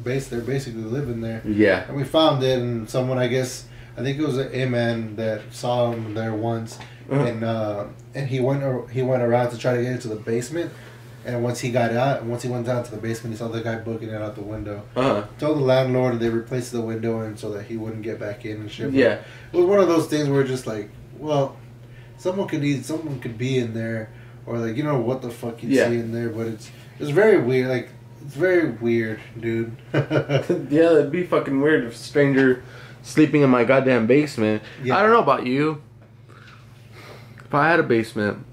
base, they're basically living there. Yeah, And we found it, and someone, I guess, I think it was an A-man that saw him there once, Uh-huh. and uh, and he went he went around to try to get into the basement, and once he got out, once he went down to the basement, he saw the guy booking it out the window. Uh-huh. Told the landlord, and they replaced the window, and so that he wouldn't get back in and shit. But yeah, it was one of those things where just like, well, someone could eat, someone could be in there, or like you know what the fuck you Yeah. see in there, but it's it's very weird. Like it's very weird, dude. (laughs) yeah. It'd be fucking weird if a stranger sleeping in my goddamn basement. Yeah. I don't know about you. If I had a basement,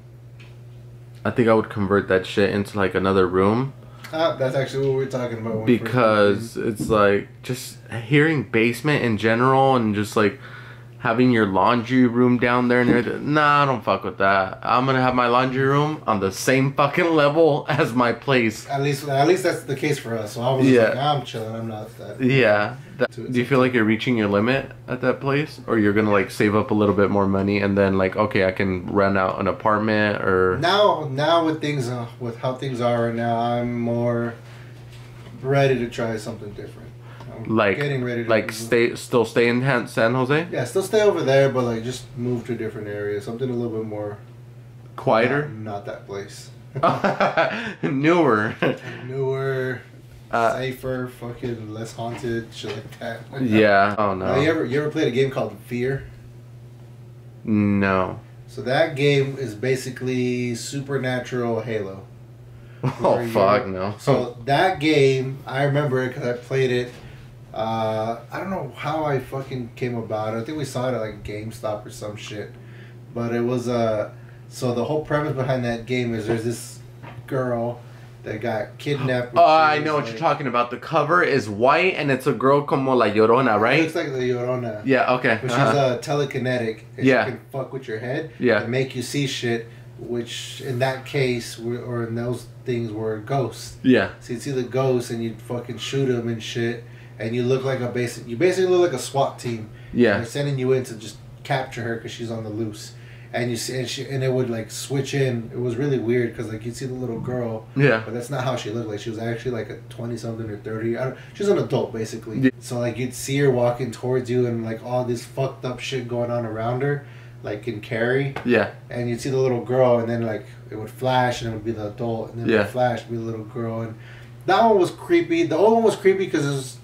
I think I would convert that shit into like another room ah, that's actually what we are talking about. when we first because it's like just hearing basement in general and just like having your laundry room down there and everything. Nah, I don't fuck with that. I'm gonna have my laundry room on the same fucking level (laughs) as my place. At least, at least that's the case for us. So I was Yeah. like, nah, I'm chilling. I'm not that. Yeah. That, do you feel like you're reaching your limit at that place, or you're gonna like save up a little bit more money and then like okay, I can rent out an apartment or Now, now with things, uh, with how things are right now, I'm more ready to try something different. I'm like getting ready to like move. stay still stay in San Jose, Yeah, still stay over there, but like just move to a different area, something a little bit more quieter, Not, not that place. (laughs) newer. Newer, Uh, safer, fucking less haunted, shit like that. (laughs) yeah. Oh Uh, you no. ever you ever played a game called Fear? No. So that game is basically supernatural Halo. (laughs) Oh fuck no. So that game, I remember it because I played it. Uh, I don't know how I fucking came about it. I think we saw it at like GameStop or some shit. But it was uh, so the whole premise behind that game is there's this girl that got kidnapped. Oh, I know what you're talking about. The cover is white and it's a girl como la llorona, It right? looks like the Llorona. Yeah. Okay. But she's uh-huh. uh, telekinetic. And Yeah. She can fuck with your head. Yeah. And make you see shit, which in that case, or in those things, were ghosts. yeah. So you'd see the ghosts and you'd fucking shoot them and shit. And you look like a basic. You basically look like a SWAT team. Yeah. They're sending you in to just capture her because she's on the loose. And you see, and, she, and it would like switch in. It was really weird because like you'd see the little girl, Yeah. but that's not how she looked like. She was actually like a twenty something or thirty. I don't, she's an adult basically. Yeah. So like you'd see her walking towards you and like all this fucked up shit going on around her, like in Carrie. Yeah. And you'd see the little girl and then like it would flash and it would be the adult and then it would flash and be the little girl and that one was creepy. The old one was creepy because it was.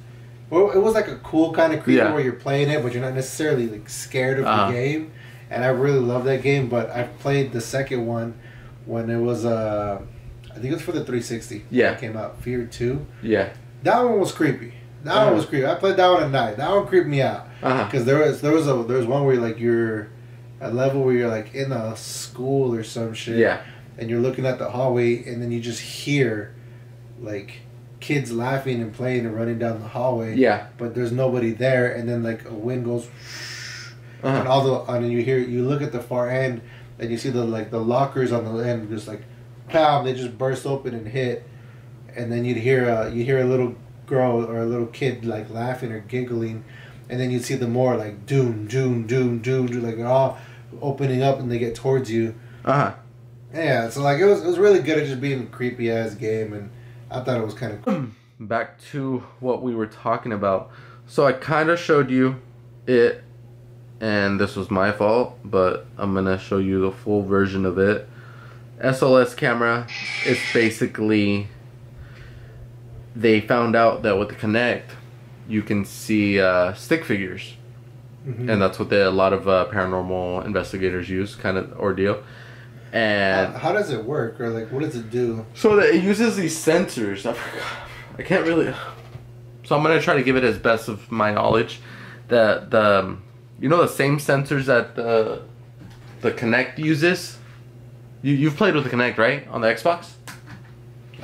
Well, it was like a cool kind of creepy Yeah. where you're playing it, but you're not necessarily like scared of Uh-huh. the game. And I really love that game. But I played the second one when it was uh, I think it was for the 360. Yeah. it came out Fear Two. Yeah. That one was creepy. That Uh-huh. one was creepy. I played that one at night. That one creeped me out Uh huh. because there was there was a there was one where like you're a level where you're like in a school or some shit Yeah. and you're looking at the hallway and then you just hear like kids laughing and playing and running down the hallway Yeah. but there's nobody there and then like a wind goes and Uh-huh. all the and you hear you look at the far end and you see the like the lockers on the end just like pow they just burst open and hit and then you'd hear a you hear a little girl or a little kid like laughing or giggling and then you'd see the more like doom doom doom doom, doom like they're all opening up and they get towards you Uh huh. yeah, so like it was it was really good at just being a creepy ass game, and I thought it was kind of cool. Back to what we were talking about. So I kind of showed you it, and this was my fault, but I'm gonna show you the full version of it. SLS camera it's basically they found out that with the Kinect you can see uh, stick figures. Mhm. and that's what the, a lot of uh, paranormal investigators use, kind of ordeal. And How, how does it work, or like what does it do? so that it uses these sensors. I forgot. I can't really. So I'm gonna try to give it as best of my knowledge. That the um, you know the same sensors that the the Kinect uses. You you've played with the Kinect right on the Xbox.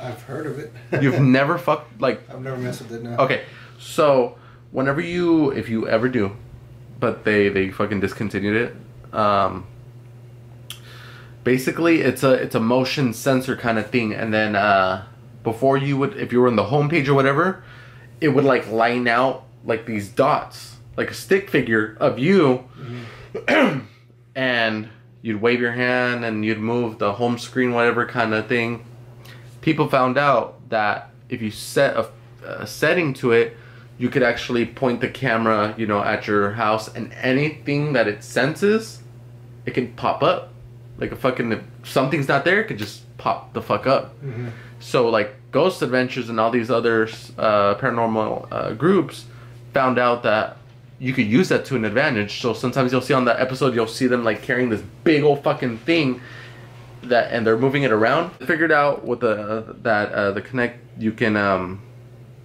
I've heard of it. You've (laughs) never fucked like I've never messed with it. now. Okay, so whenever you, if you ever do, but they they fucking discontinued it. Um, basically, it's a it's a motion sensor kind of thing, and then uh, before you would, if you were on the home page or whatever, it would like line out like these dots, like a stick figure of you, (clears throat) and you'd wave your hand and you'd move the home screen, whatever kind of thing. People found out that if you set a, a setting to it, you could actually point the camera, you know, at your house, and anything that it senses, it can pop up. Like a fucking if something's not there, it could just pop the fuck up. Mhm. So like Ghost Adventures and all these other uh, paranormal uh, groups found out that you could use that to an advantage. So sometimes you'll see on that episode, you'll see them like carrying this big old fucking thing that, and they're moving it around. Figured out with the that uh, the Kinect you can um,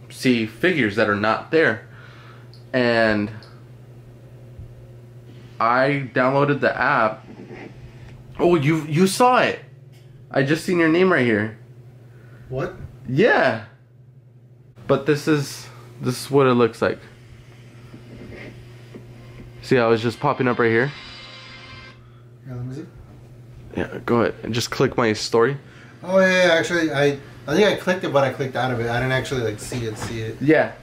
see figures that are not there, and I downloaded the app. Oh, you you saw it. I just seen your name right here. What? Yeah. But this is this is what it looks like. See how it's just popping up right here? Yeah, let me see. Yeah, go ahead and just click my story. Oh yeah, yeah, actually, I I think I clicked it, but I clicked out of it. I didn't actually like see it. See it. Yeah.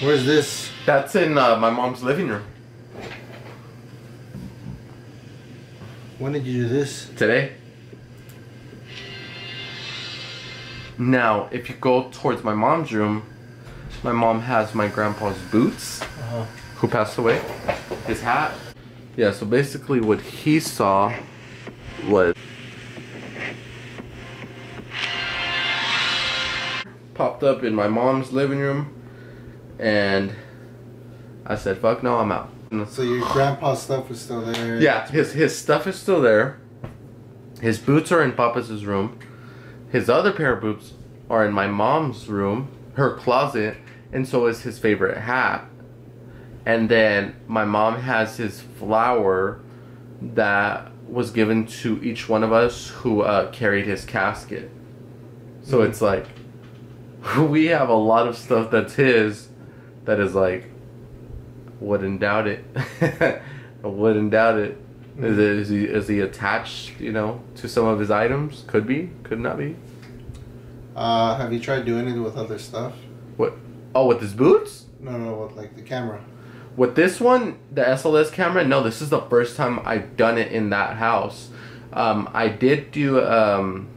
Where's this? That's in uh, my mom's living room When did you do this? today. Now, if you go towards my mom's room, my mom has my grandpa's boots, Uh-huh. who passed away, his hat. Yeah, so basically what he saw was popped up in my mom's living room and I said, fuck no, I'm out. So your grandpa's stuff is still there. Yeah, his his stuff is still there. His boots are in Papa's room. His other pair of boots are in my mom's room, her closet, and so is his favorite hat. And then my mom has his flower that was given to each one of us who uh, carried his casket. So Mhm. it's like (laughs) we have a lot of stuff that's his that is like wouldn't doubt it. (laughs) I wouldn't doubt it. Is it is he is he attached, you know, to some of his items? Could be, could not be. Uh, have you tried doing it with other stuff? What? Oh, with his boots? No, no, with like the camera. With this one, the SLS camera, no, this is the first time I've done it in that house. Um, I did do um,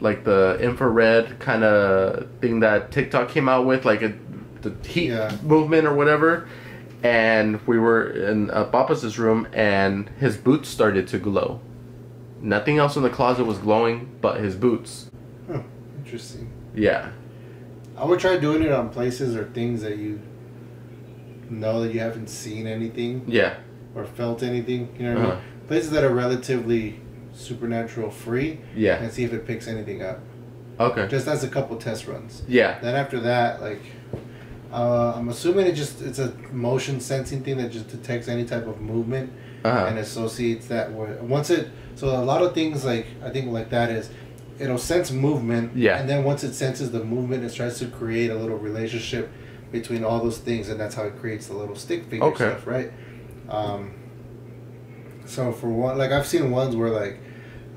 like the infrared kind of thing that TikTok came out with, like a, the heat Yeah. movement or whatever. And we were in uh, Papa's room, and his boots started to glow. Nothing else in the closet was glowing but his boots. Huh, interesting. Yeah. I would try doing it on places or things that you know that you haven't seen anything Yeah. or felt anything. You know what I Uh-huh. mean? Places that are relatively supernatural free Yeah. and see if it picks anything up. Okay. Just as a couple test runs. Yeah. Then after that, like, uh, I'm assuming it just it's a motion sensing thing that just detects any type of movement Uh-huh. and associates that with once it. So a lot of things like I think like that is, it'll sense movement. Yeah. And then once it senses the movement, it tries to create a little relationship between all those things, and that's how it creates the little stick figure Okay. stuff, right? Um, so for one, like I've seen ones where like,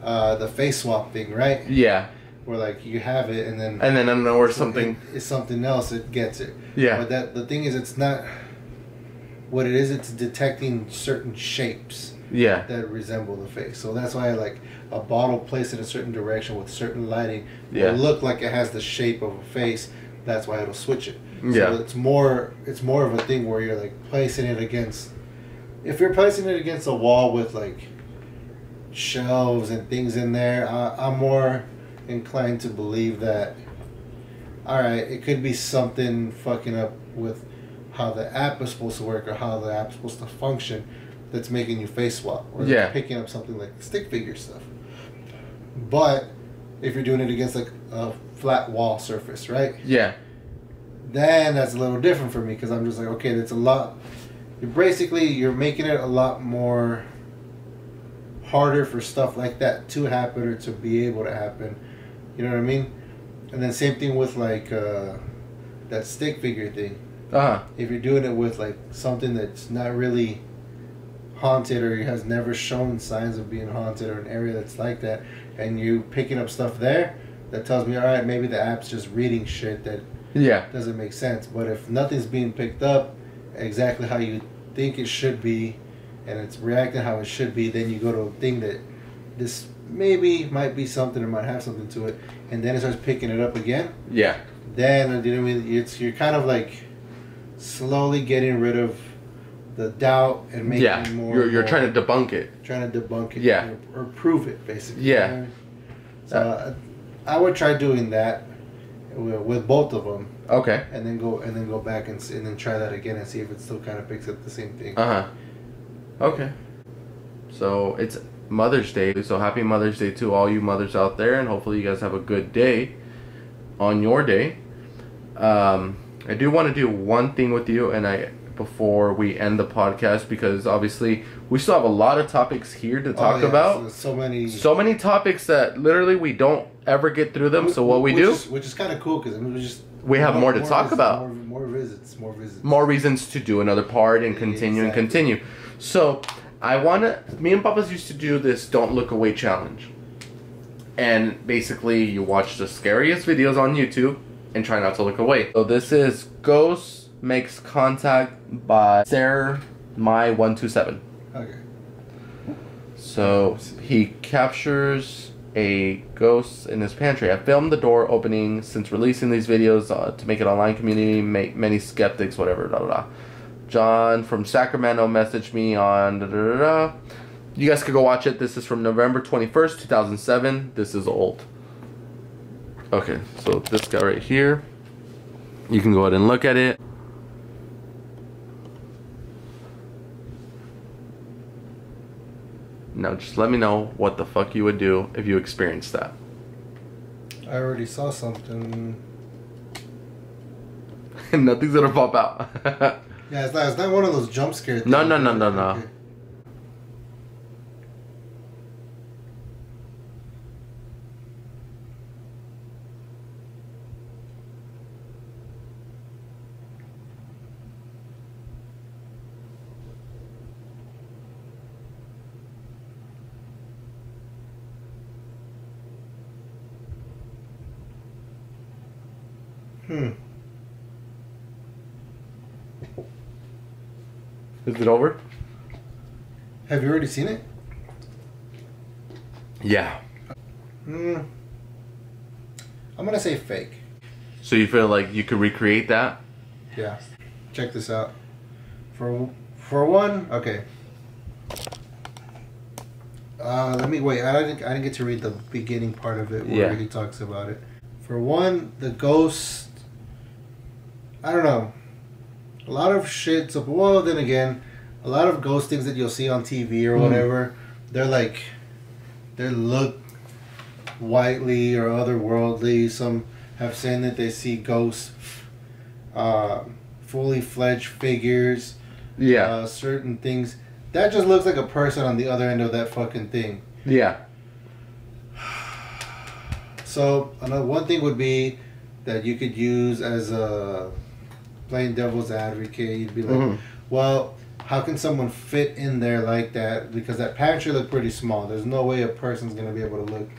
uh, the face swap thing, right? Yeah. Where like you have it and then And then I don't know or something. it's something else. It gets it. Yeah. But that the thing is, it's not what it is. It's detecting certain shapes Yeah. that resemble the face. So that's why like a bottle placed in a certain direction with certain lighting Yeah. will look like it has the shape of a face. That's why it'll switch it. Yeah. So it's more it's more of a thing where you're like placing it against. If you're placing it against a wall with like shelves and things in there, I, I'm more inclined to believe that. All right, it could be something fucking up with how the app is supposed to work or how the app's supposed to function that's making you face swap or Yeah. picking up something like stick figure stuff. But if you're doing it against like a flat wall surface, right? Yeah. Then that's a little different for me because I'm just like, okay, that's a lot. You're basically you're making it a lot more harder for stuff like that to happen or to be able to happen. You know what I mean? And then same thing with like uh, that stick figure thing. Uh huh. If you're doing it with like something that's not really haunted or has never shown signs of being haunted or an area that's like that, and you picking up stuff there, that tells me, all right, maybe the app's just reading shit that Yeah. doesn't make sense. But if nothing's being picked up exactly how you think it should be, and it's reacting how it should be, then you go to a thing that this maybe might be something or might have something to it, and then it starts picking it up again. Yeah. Then uh, you know, I mean? it's you're kind of like slowly getting rid of the doubt and making Yeah. more. You're you're more- trying to debunk it. trying to debunk it, Yeah. or, or prove it, basically. Yeah. you know what I mean? So uh, I would try doing that with, with both of them Okay. and then go and then go back and, and then try that again and see if it still kind of picks up the same thing. Uh huh. Okay. So it's Mother's Day. So happy Mother's Day to all you mothers out there, and hopefully you guys have a good day on your day. Um, I do want to do one thing with you, and I before we end the podcast because obviously we still have a lot of topics here to talk Oh, yeah, about. so, so many. So many topics that literally we don't ever get through them. So what we which do? is, which is kind of cool because I mean, we just We have more to talk about. More, more It's more visits. more reasons to do another part and continue Exactly. and continue. So I want to. Me and Papa's used to do this "Don't Look Away" challenge, and basically you watch the scariest videos on YouTube and try not to look away. So this is Ghost Makes Contact by Sarah My One Two Seven. Okay. So he captures a ghost in his pantry. I filmed the door opening since releasing these videos uh, to make it online community, make many skeptics, whatever, da da da. John from Sacramento messaged me on da da da da. You guys could go watch it. This is from November 21st, 2007. This is old. Okay, so this guy right here. You can go ahead and look at it. Now just let me know what the fuck you would do if you experienced that. I already saw something. (laughs) Nothing's gonna pop out. (laughs) Yeah, it's not, it's not one of those jump scare things. No, no, no, no, no. Okay. Hmm. Is it over? Have you already seen it? Yeah. Hmm. I'm gonna say fake. So you feel like you could recreate that? Yeah. Check this out. For for one, okay. Uh, let me wait. I didn't. I didn't get to read the beginning part of it where Yeah. he talks about it. For one, the ghost. I don't know. A lot of shit. So, well, then again, a lot of ghost things that you'll see on TV or Mm. whatever, they're like, they look whitely or otherworldly. Some have said that they see ghosts, uh, fully fledged figures, Yeah. uh, certain things. That just looks like a person on the other end of that fucking thing. yeah. (sighs) So another one thing would be that you could use as a playing devil's advocate. You'd be like, Mhm. well, how can someone fit in there like that? Because that pantry looked pretty small. There's no way a person's gonna be able to look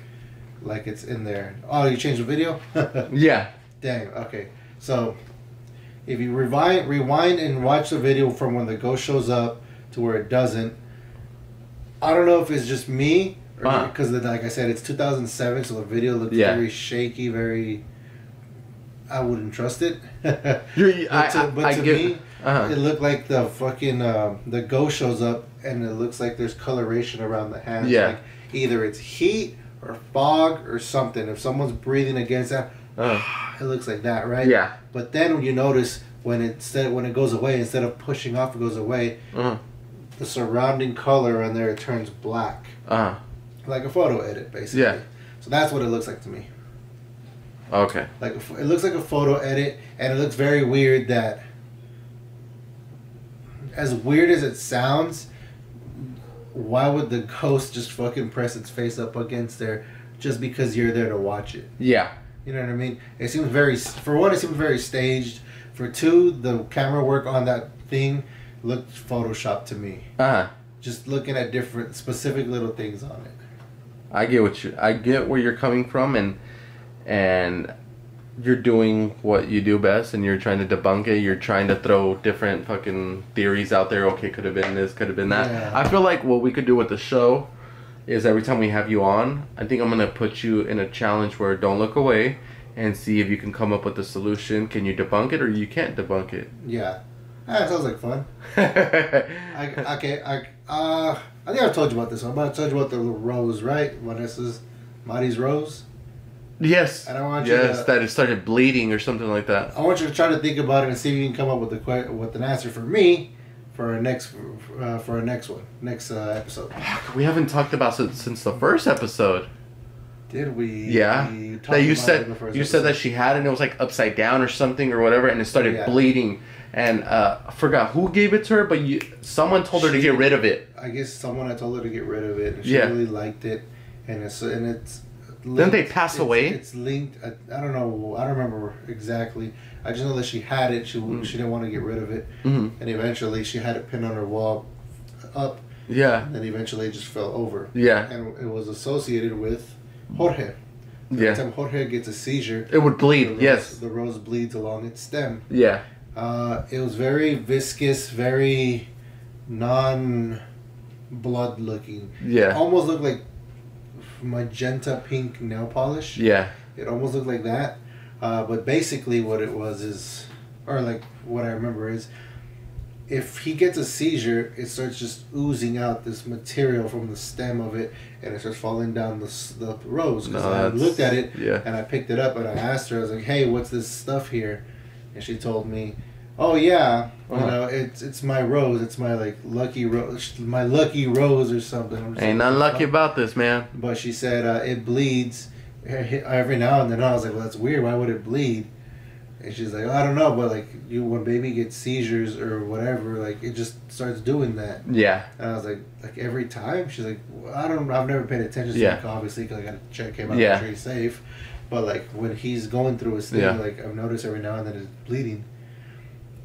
like it's in there. Oh, you changed the video? (laughs) Yeah. Dang. Okay. So if you rewind, rewind and watch the video from when the ghost shows up to where it doesn't. I don't know if it's just me or Uh-huh. because like I said, it's 2007, so the video looks Yeah. very shaky, very. I wouldn't trust it. (laughs) But to- I, but I to me, uh-huh. It looked like the fucking uh, the ghost shows up and it looks like there's coloration around the hands. Yeah. Like either it's heat or fog or something. If someone's breathing against that, Uh, (sighs) it looks like that, right? yeah. But then when you notice when it instead when it goes away, instead of pushing off, it goes away. Uh, The surrounding color on there it turns black, uh, like a photo edit, basically. Yeah. So that's what it looks like to me. Okay. Like it looks like a photo edit, and it looks very weird that. As weird as it sounds, why would the ghost just fucking press its face up against there just because you're there to watch it? Yeah. You know what I mean? It seems very, for one, it seems very staged. For two, the camera work on that thing looked photoshopped to me. Uh, Just looking at different specific little things on it. I get what you. I get where you're coming from, and and you're doing what you do best, and you're trying to debunk it. You're trying to throw different fucking theories out there. Okay, could have been this, could have been that. Yeah. I feel like what we could do with the show is every time we have you on, I think I'm gonna put you in a challenge where don't look away and see if you can come up with a solution. Can you debunk it or you can't debunk it? Yeah. Ah, That sounds like fun. (laughs) I, okay, I, uh, I think I've told you about this one, but I told you about the rose, right? Vanessa's, Marty's rose. Yes. And I want you yes, to- that it started bleeding or something like that. I want you to try to think about it and see if you can come up with the que- with an answer for me for our next uh, for our next one, next uh, episode. We haven't talked about it since the first episode. Did we? Yeah. we That you about it said in the first you said that she had it and it was like upside down or something or whatever and it started Yeah. bleeding and uh, I forgot who gave it to her but you someone told her to get rid of it. I guess someone had told her to get rid of it, and she Yeah. really liked it, and it's and it's Didn't they pass it's, away? It's linked. I, I don't know. I don't remember exactly. I just know that she had it. She Mm. she didn't want to get rid of it, Mhm. and eventually she had it pinned on her wall, up, Yeah. and then eventually it just fell over, Yeah. and it was associated with Jorge. Every Yeah. time Jorge gets a seizure, It would the bleed. rose, Yes. the rose bleeds along its stem. Yeah. Uh, it was very viscous, very non blood looking. Yeah. Almost looked like magenta pink nail polish. Yeah. It almost looked like that. Uh, but basically, what it was is, or like what I remember is, if he gets a seizure, it starts just oozing out this material from the stem of it, and it starts falling down the, the rose. Because No, I looked at it Yeah. and I picked it up and I asked her, I was like, "Hey, what's this stuff here?" And she told me, "Oh yeah, you know, it's it's my rose. It's my like lucky rose, my lucky rose or something." I'm just Ain't like, nothing lucky fuck?" about this, man. But she said uh, it bleeds every now and then. I was like, "Well, that's weird. Why would it bleed?" And she's like, "I don't know, but like you, when baby gets seizures or whatever, like it just starts doing that." Yeah. And I was like, "Like every time?" She's like, well, "I don't. I've never paid attention to Yeah. it, obviously, because I got to check him out, Yeah. make sure he's safe." But like when he's going through his thing, Yeah. like I've noticed every now and then it's bleeding.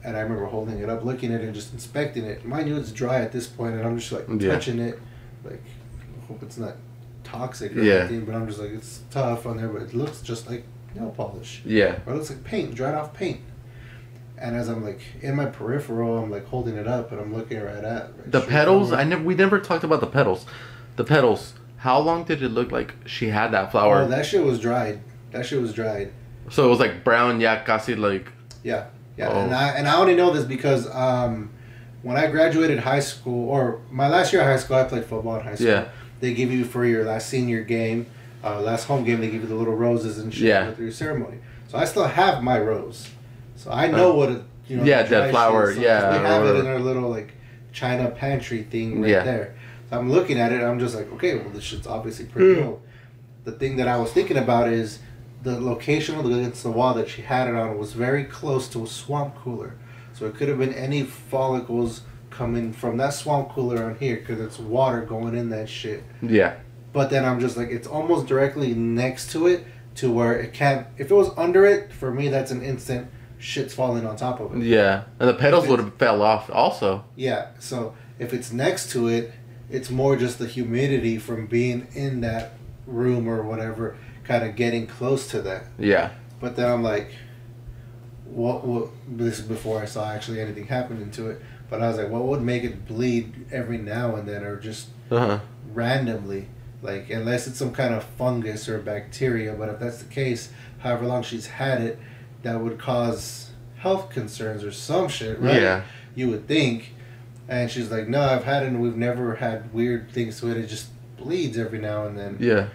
And I remember holding it up, looking at it, and just inspecting it. Mind you, it's dry at this point, and I'm just like Yeah. touching it, like I hope it's not toxic or Yeah. anything. But I'm just like it's tough on there, but it looks just like nail polish, Yeah. or it looks like paint, dried off paint. And as I'm like in my peripheral, I'm like holding it up, and I'm looking right at right The petals. forward. I never. We never talked about the petals. The petals. How long did it look like she had that flower? Oh, that shit was dried. That shit was dried. so it was like brown. Yeah, casi like. Yeah, yeah. Oh. And I and I only know this because um, when I graduated high school, or my last year of high school, I played football in high school. Yeah. They give you for your last senior game, uh, last home game. They give you the little roses and shit Yeah. with your ceremony. So I still have my rose. So I know Uh, what it. You know, yeah, that flower, shit, so yeah, They have it in their little like China pantry thing right Yeah. there. So I'm looking at it. I'm just like, okay, well, this shit's obviously pretty Hmm. old. The thing that I was thinking about is the location of the against the wall that she had it on was very close to a swamp cooler. So it could have been any follicles coming from that swamp cooler on here because it's water going in that shit. Yeah. But then I'm just like, it's almost directly next to it to where it can't. If it was under it, for me, that's an instant shit's falling on top of it. Yeah. And the petals would have fell off also. Yeah. So if it's next to it, it's more just the humidity from being in that room or whatever, kind of getting close to that. Yeah. But then I'm like, what? What? This is before I saw actually anything happening to it. But I was like, what would make it bleed every now and then, or just Uh huh. randomly? Like, unless it's some kind of fungus or bacteria. But if that's the case, however long she's had it, that would cause health concerns or some shit, right? Yeah. You would think. And she's like, no, I've had it and we've never had weird things to it. It just bleeds every now and then. Yeah.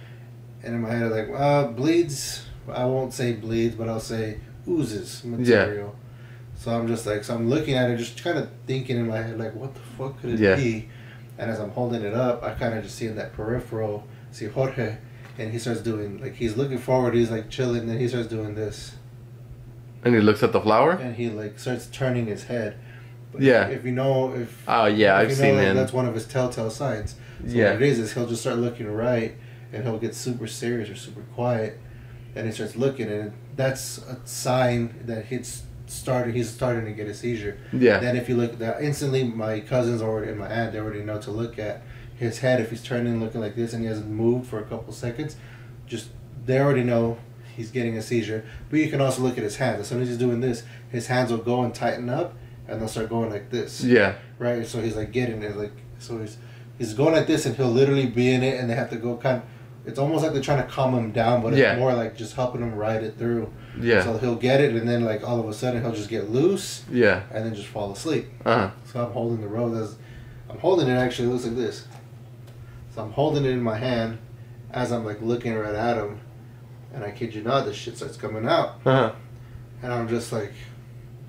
And in my head, I'm like, uh, bleeds. I won't say bleeds, but I'll say oozes material. Yeah. So I'm just like, so I'm looking at it, just kind of thinking in my head, like, what the fuck could it Yeah. be? And as I'm holding it up, I kind of just see in that peripheral, see Jorge, and he starts doing, like, he's looking forward, he's like chilling, and then he starts doing this. And he looks at the flower. And he, like, starts turning his head. But Yeah. If you know, if. Oh yeah, if I've you seen know, it. That's one of his telltale signs. So Yeah. what it is is he'll just start looking right, and he'll get super serious or super quiet, and he starts looking, and that's a sign that he's started. He's starting to get a seizure. Yeah. Then if you look at that instantly, my cousins already and my aunt they already know to look at his head. If he's turning looking like this and he hasn't moved for a couple seconds, just they already know he's getting a seizure. But you can also look at his hands. As soon as he's doing this, his hands will go and tighten up, and they'll start going like this Yeah. right? So he's like getting it, like so he's he's going like this, and he'll literally be in it, and they have to go kind. It's almost like they're trying to calm him down, but it's Yeah. more like just helping him ride it through. Yeah. So he'll get it, and then like all of a sudden he'll just get loose, Yeah. and then just fall asleep. Uh huh. So I'm holding the rose as I'm holding it. Actually, it looks like this. So I'm holding it in my hand as I'm like looking right at him, and I kid you not, this shit starts coming out, Uh huh. and I'm just like, (laughs)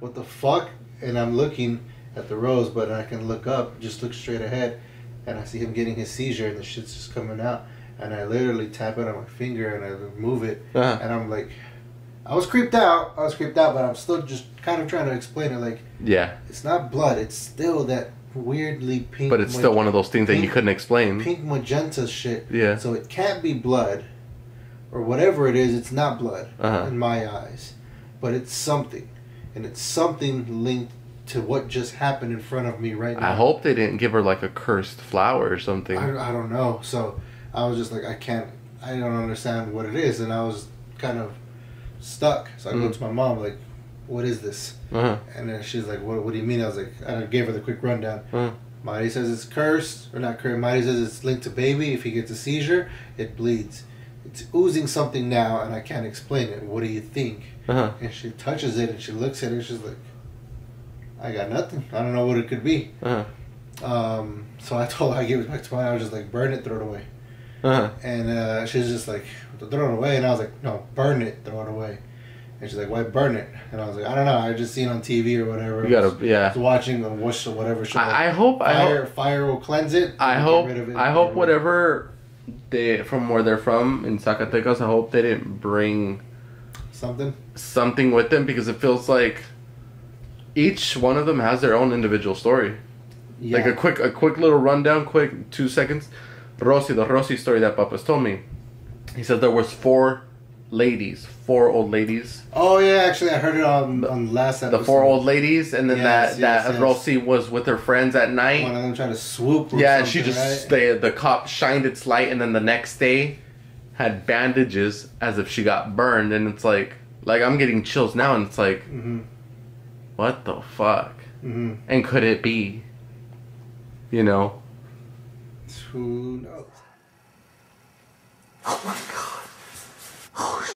what the fuck? And I'm looking at the rose, but I can look up, just look straight ahead, and I see him getting his seizure, and the shit's just coming out. And I literally tap it on my finger and I move it, uh-huh. and I'm like, I was creeped out. I was creeped out, but I'm still just kind of trying to explain it. Like, Yeah. it's not blood. It's still that weirdly pink. But it's ma- still one of those things that you couldn't explain. pink magenta shit. Yeah. So it can't be blood, or whatever it is. It's not blood Uh-huh. in my eyes, but it's something, and it's something linked to what just happened in front of me right now. I hope they didn't give her like a cursed flower or something. I, I don't know. So I was just like, I can't. I don't understand what it is, and I was kind of stuck. So I go Mhm. to my mom like, "What is this?" Uh-huh. And then she's like, "What? What do you mean?" I was like, I gave her the quick rundown. Uh-huh. Marty says it's cursed, or not cursed. Marty says it's linked to baby. If he gets a seizure, it bleeds. It's oozing something now, and I can't explain it. What do you think? Uh-huh. And she touches it, and she looks at it. and She's like, I got nothing. I don't know what it could be. Uh-huh. Um, so I (laughs) told her I gave it back to mine. I was just like, burn it, throw it away. Uh-huh. And uh, she's just like, throw it away. And I was like, no, burn it, throw it away. And she's like, why burn it? And I was like, I don't know. I just seen on TV or whatever. You gotta, I yeah. was watching the watch or whatever show. I, I hope, I fire, hope, fire will cleanse it. I Get hope, rid of it, I hope whatever they from where they're from in Zacatecas. I hope they didn't bring Something. something with them because it feels like each one of them has their own individual story. Yeah. Like a quick, a quick little rundown, quick two seconds. Rossi, the Rossi story that Papa's told me. He said there was four ladies, four old ladies. oh yeah, actually, I heard it on on last episode. The four old ladies, and then Yes, that yes, that yes. Rossi was with her friends at night. One of them trying to swoop. Yeah, and she just right? the the cop shined its light, and then the next day had bandages as if she got burned, and it's like like I'm getting chills now, and it's like Mhm what the fuck? Mm-hmm. And could it be? You know? Who knows? Oh my god. Oh